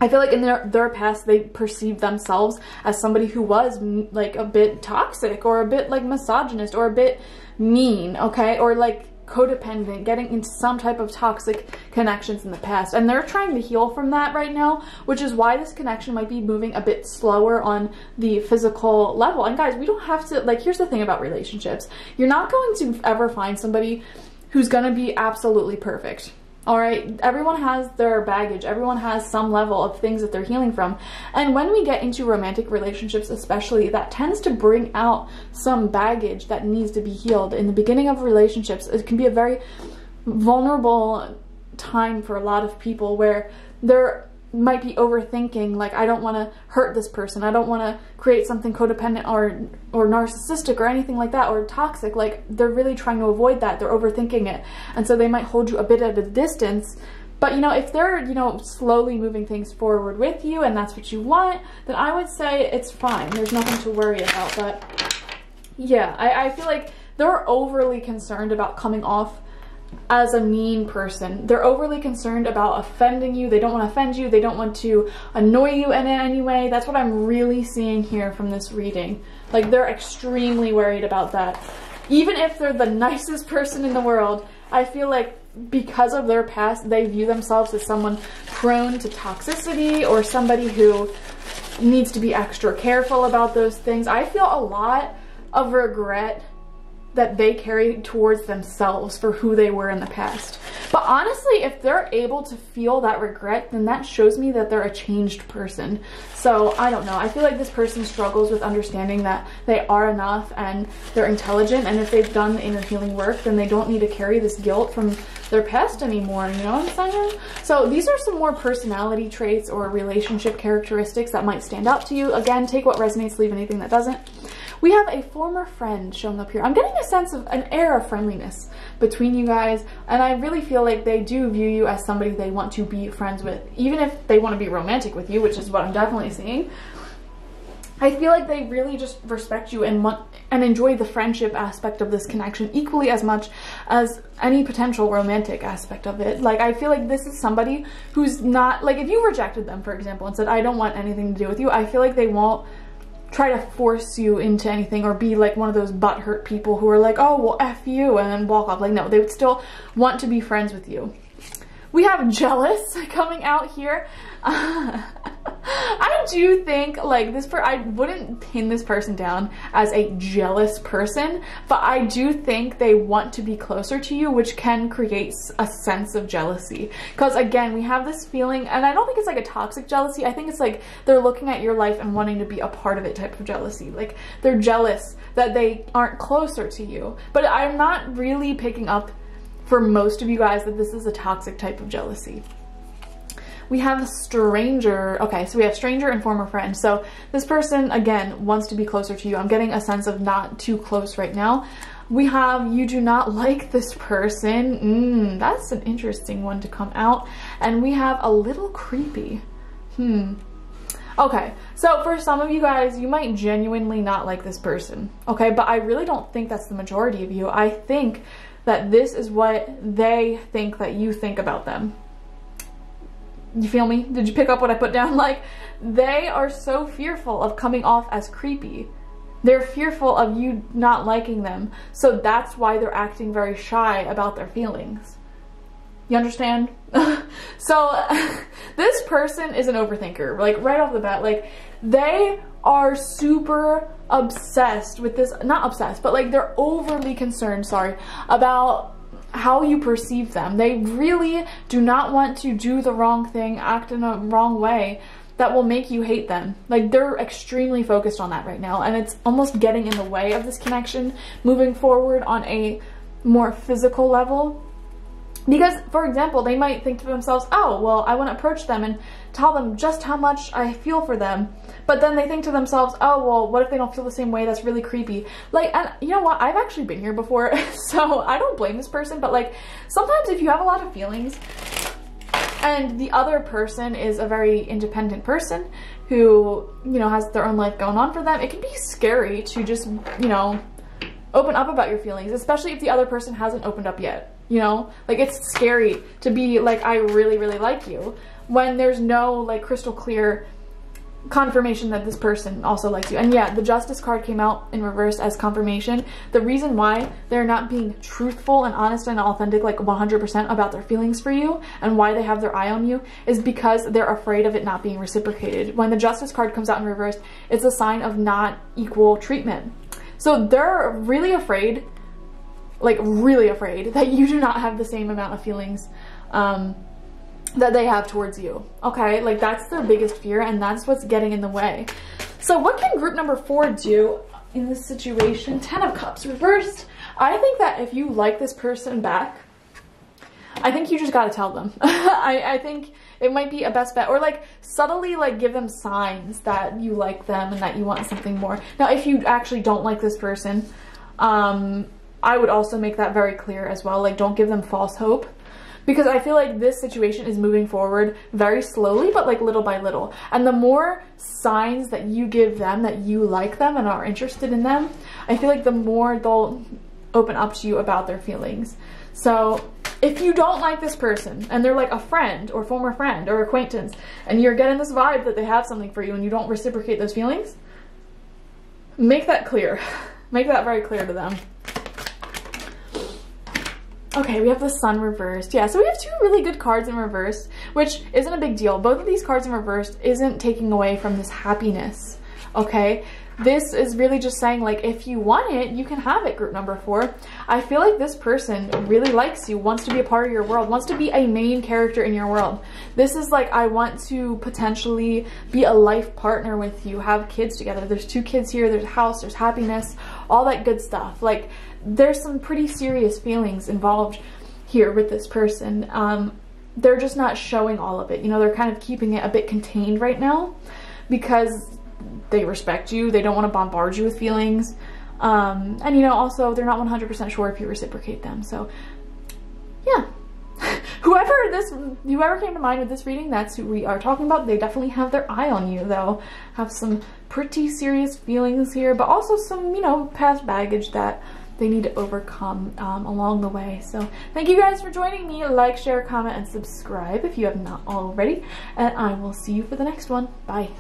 I feel like in their, their past, they perceived themselves as somebody who was like a bit toxic or a bit like misogynist or a bit mean, okay? Or like codependent, getting into some type of toxic connections in the past. And they're trying to heal from that right now, which is why this connection might be moving a bit slower on the physical level. And guys, we don't have to, like, here's the thing about relationships. You're not going to ever find somebody who's gonna be absolutely perfect all right, everyone has their baggage. Everyone has some level of things that they're healing from. And when we get into romantic relationships, especially, that tends to bring out some baggage that needs to be healed. In the beginning of relationships, it can be a very vulnerable time for a lot of people where they're might be overthinking like I don't want to hurt this person. I don't want to create something codependent or or narcissistic or anything like that or toxic. Like they're really trying to avoid that. They're overthinking it. And so they might hold you a bit at a distance. But you know, if they're, you know, slowly moving things forward with you and that's what you want, then I would say it's fine. There's nothing to worry about. But yeah, I, I feel like they're overly concerned about coming off as a mean person. They're overly concerned about offending you. They don't want to offend you. They don't want to annoy you in any way. That's what I'm really seeing here from this reading. Like they're extremely worried about that. Even if they're the nicest person in the world, I feel like because of their past, they view themselves as someone prone to toxicity or somebody who needs to be extra careful about those things. I feel a lot of regret that they carry towards themselves for who they were in the past. But honestly, if they're able to feel that regret, then that shows me that they're a changed person. So I don't know. I feel like this person struggles with understanding that they are enough and they're intelligent. And if they've done the inner healing work, then they don't need to carry this guilt from their past anymore. You know what I'm saying? So these are some more personality traits or relationship characteristics that might stand out to you. Again, take what resonates, leave anything that doesn't. We have a former friend showing up here. I'm getting a sense of an air of friendliness between you guys, and I really feel like they do view you as somebody they want to be friends with, even if they want to be romantic with you, which is what I'm definitely seeing. I feel like they really just respect you and want and enjoy the friendship aspect of this connection equally as much as any potential romantic aspect of it. Like I feel like this is somebody who's not like if you rejected them for example and said I don't want anything to do with you, I feel like they won't try to force you into anything or be like one of those butthurt people who are like, oh, well, F you, and then walk off. Like, no, they would still want to be friends with you. We have jealous coming out here. I do think like this per I wouldn't pin this person down as a jealous person, but I do think they want to be closer to you, which can create a sense of jealousy. Because again, we have this feeling, and I don't think it's like a toxic jealousy. I think it's like they're looking at your life and wanting to be a part of it type of jealousy. Like they're jealous that they aren't closer to you. But I'm not really picking up for most of you guys that this is a toxic type of jealousy. We have a stranger. Okay, so we have stranger and former friend. So this person, again, wants to be closer to you. I'm getting a sense of not too close right now. We have you do not like this person. Mm, that's an interesting one to come out. And we have a little creepy. Hmm. Okay, so for some of you guys, you might genuinely not like this person, okay? But I really don't think that's the majority of you. I think that this is what they think that you think about them. You feel me? Did you pick up what I put down? Like, they are so fearful of coming off as creepy. They're fearful of you not liking them. So that's why they're acting very shy about their feelings. You understand? so this person is an overthinker, like right off the bat. Like they are super obsessed with this, not obsessed, but like they're overly concerned, sorry, about how you perceive them. They really do not want to do the wrong thing, act in a wrong way that will make you hate them. Like they're extremely focused on that right now and it's almost getting in the way of this connection moving forward on a more physical level because, for example, they might think to themselves, oh, well, I want to approach them and tell them just how much I feel for them. But then they think to themselves, oh, well, what if they don't feel the same way? That's really creepy. Like, and you know what? I've actually been here before, so I don't blame this person. But, like, sometimes if you have a lot of feelings and the other person is a very independent person who, you know, has their own life going on for them, it can be scary to just, you know, open up about your feelings, especially if the other person hasn't opened up yet you know? Like, it's scary to be like, I really, really like you when there's no, like, crystal clear confirmation that this person also likes you. And yeah, the Justice card came out in reverse as confirmation. The reason why they're not being truthful and honest and authentic like 100% about their feelings for you and why they have their eye on you is because they're afraid of it not being reciprocated. When the Justice card comes out in reverse, it's a sign of not equal treatment. So they're really afraid like really afraid that you do not have the same amount of feelings um, that they have towards you. Okay, like that's their biggest fear and that's what's getting in the way. So what can group number four do in this situation? Ten of Cups reversed. I think that if you like this person back, I think you just gotta tell them. I, I think it might be a best bet or like subtly like give them signs that you like them and that you want something more. Now if you actually don't like this person, um, I would also make that very clear as well. Like, don't give them false hope because I feel like this situation is moving forward very slowly, but like little by little. And the more signs that you give them that you like them and are interested in them, I feel like the more they'll open up to you about their feelings. So if you don't like this person and they're like a friend or former friend or acquaintance and you're getting this vibe that they have something for you and you don't reciprocate those feelings, make that clear. Make that very clear to them. Okay, we have the sun reversed. Yeah, so we have two really good cards in reverse, which isn't a big deal. Both of these cards in reverse isn't taking away from this happiness, okay? This is really just saying, like, if you want it, you can have it, group number four. I feel like this person really likes you, wants to be a part of your world, wants to be a main character in your world. This is like, I want to potentially be a life partner with you, have kids together. There's two kids here, there's a house, there's happiness, all that good stuff. Like, there's some pretty serious feelings involved here with this person. Um, they're just not showing all of it. You know, they're kind of keeping it a bit contained right now because they respect you. They don't want to bombard you with feelings. Um, and, you know, also they're not 100% sure if you reciprocate them. So, yeah. whoever this, whoever came to mind with this reading, that's who we are talking about. They definitely have their eye on you, though. Have some pretty serious feelings here, but also some, you know, past baggage that they need to overcome um, along the way. So thank you guys for joining me. Like, share, comment, and subscribe if you have not already. And I will see you for the next one. Bye.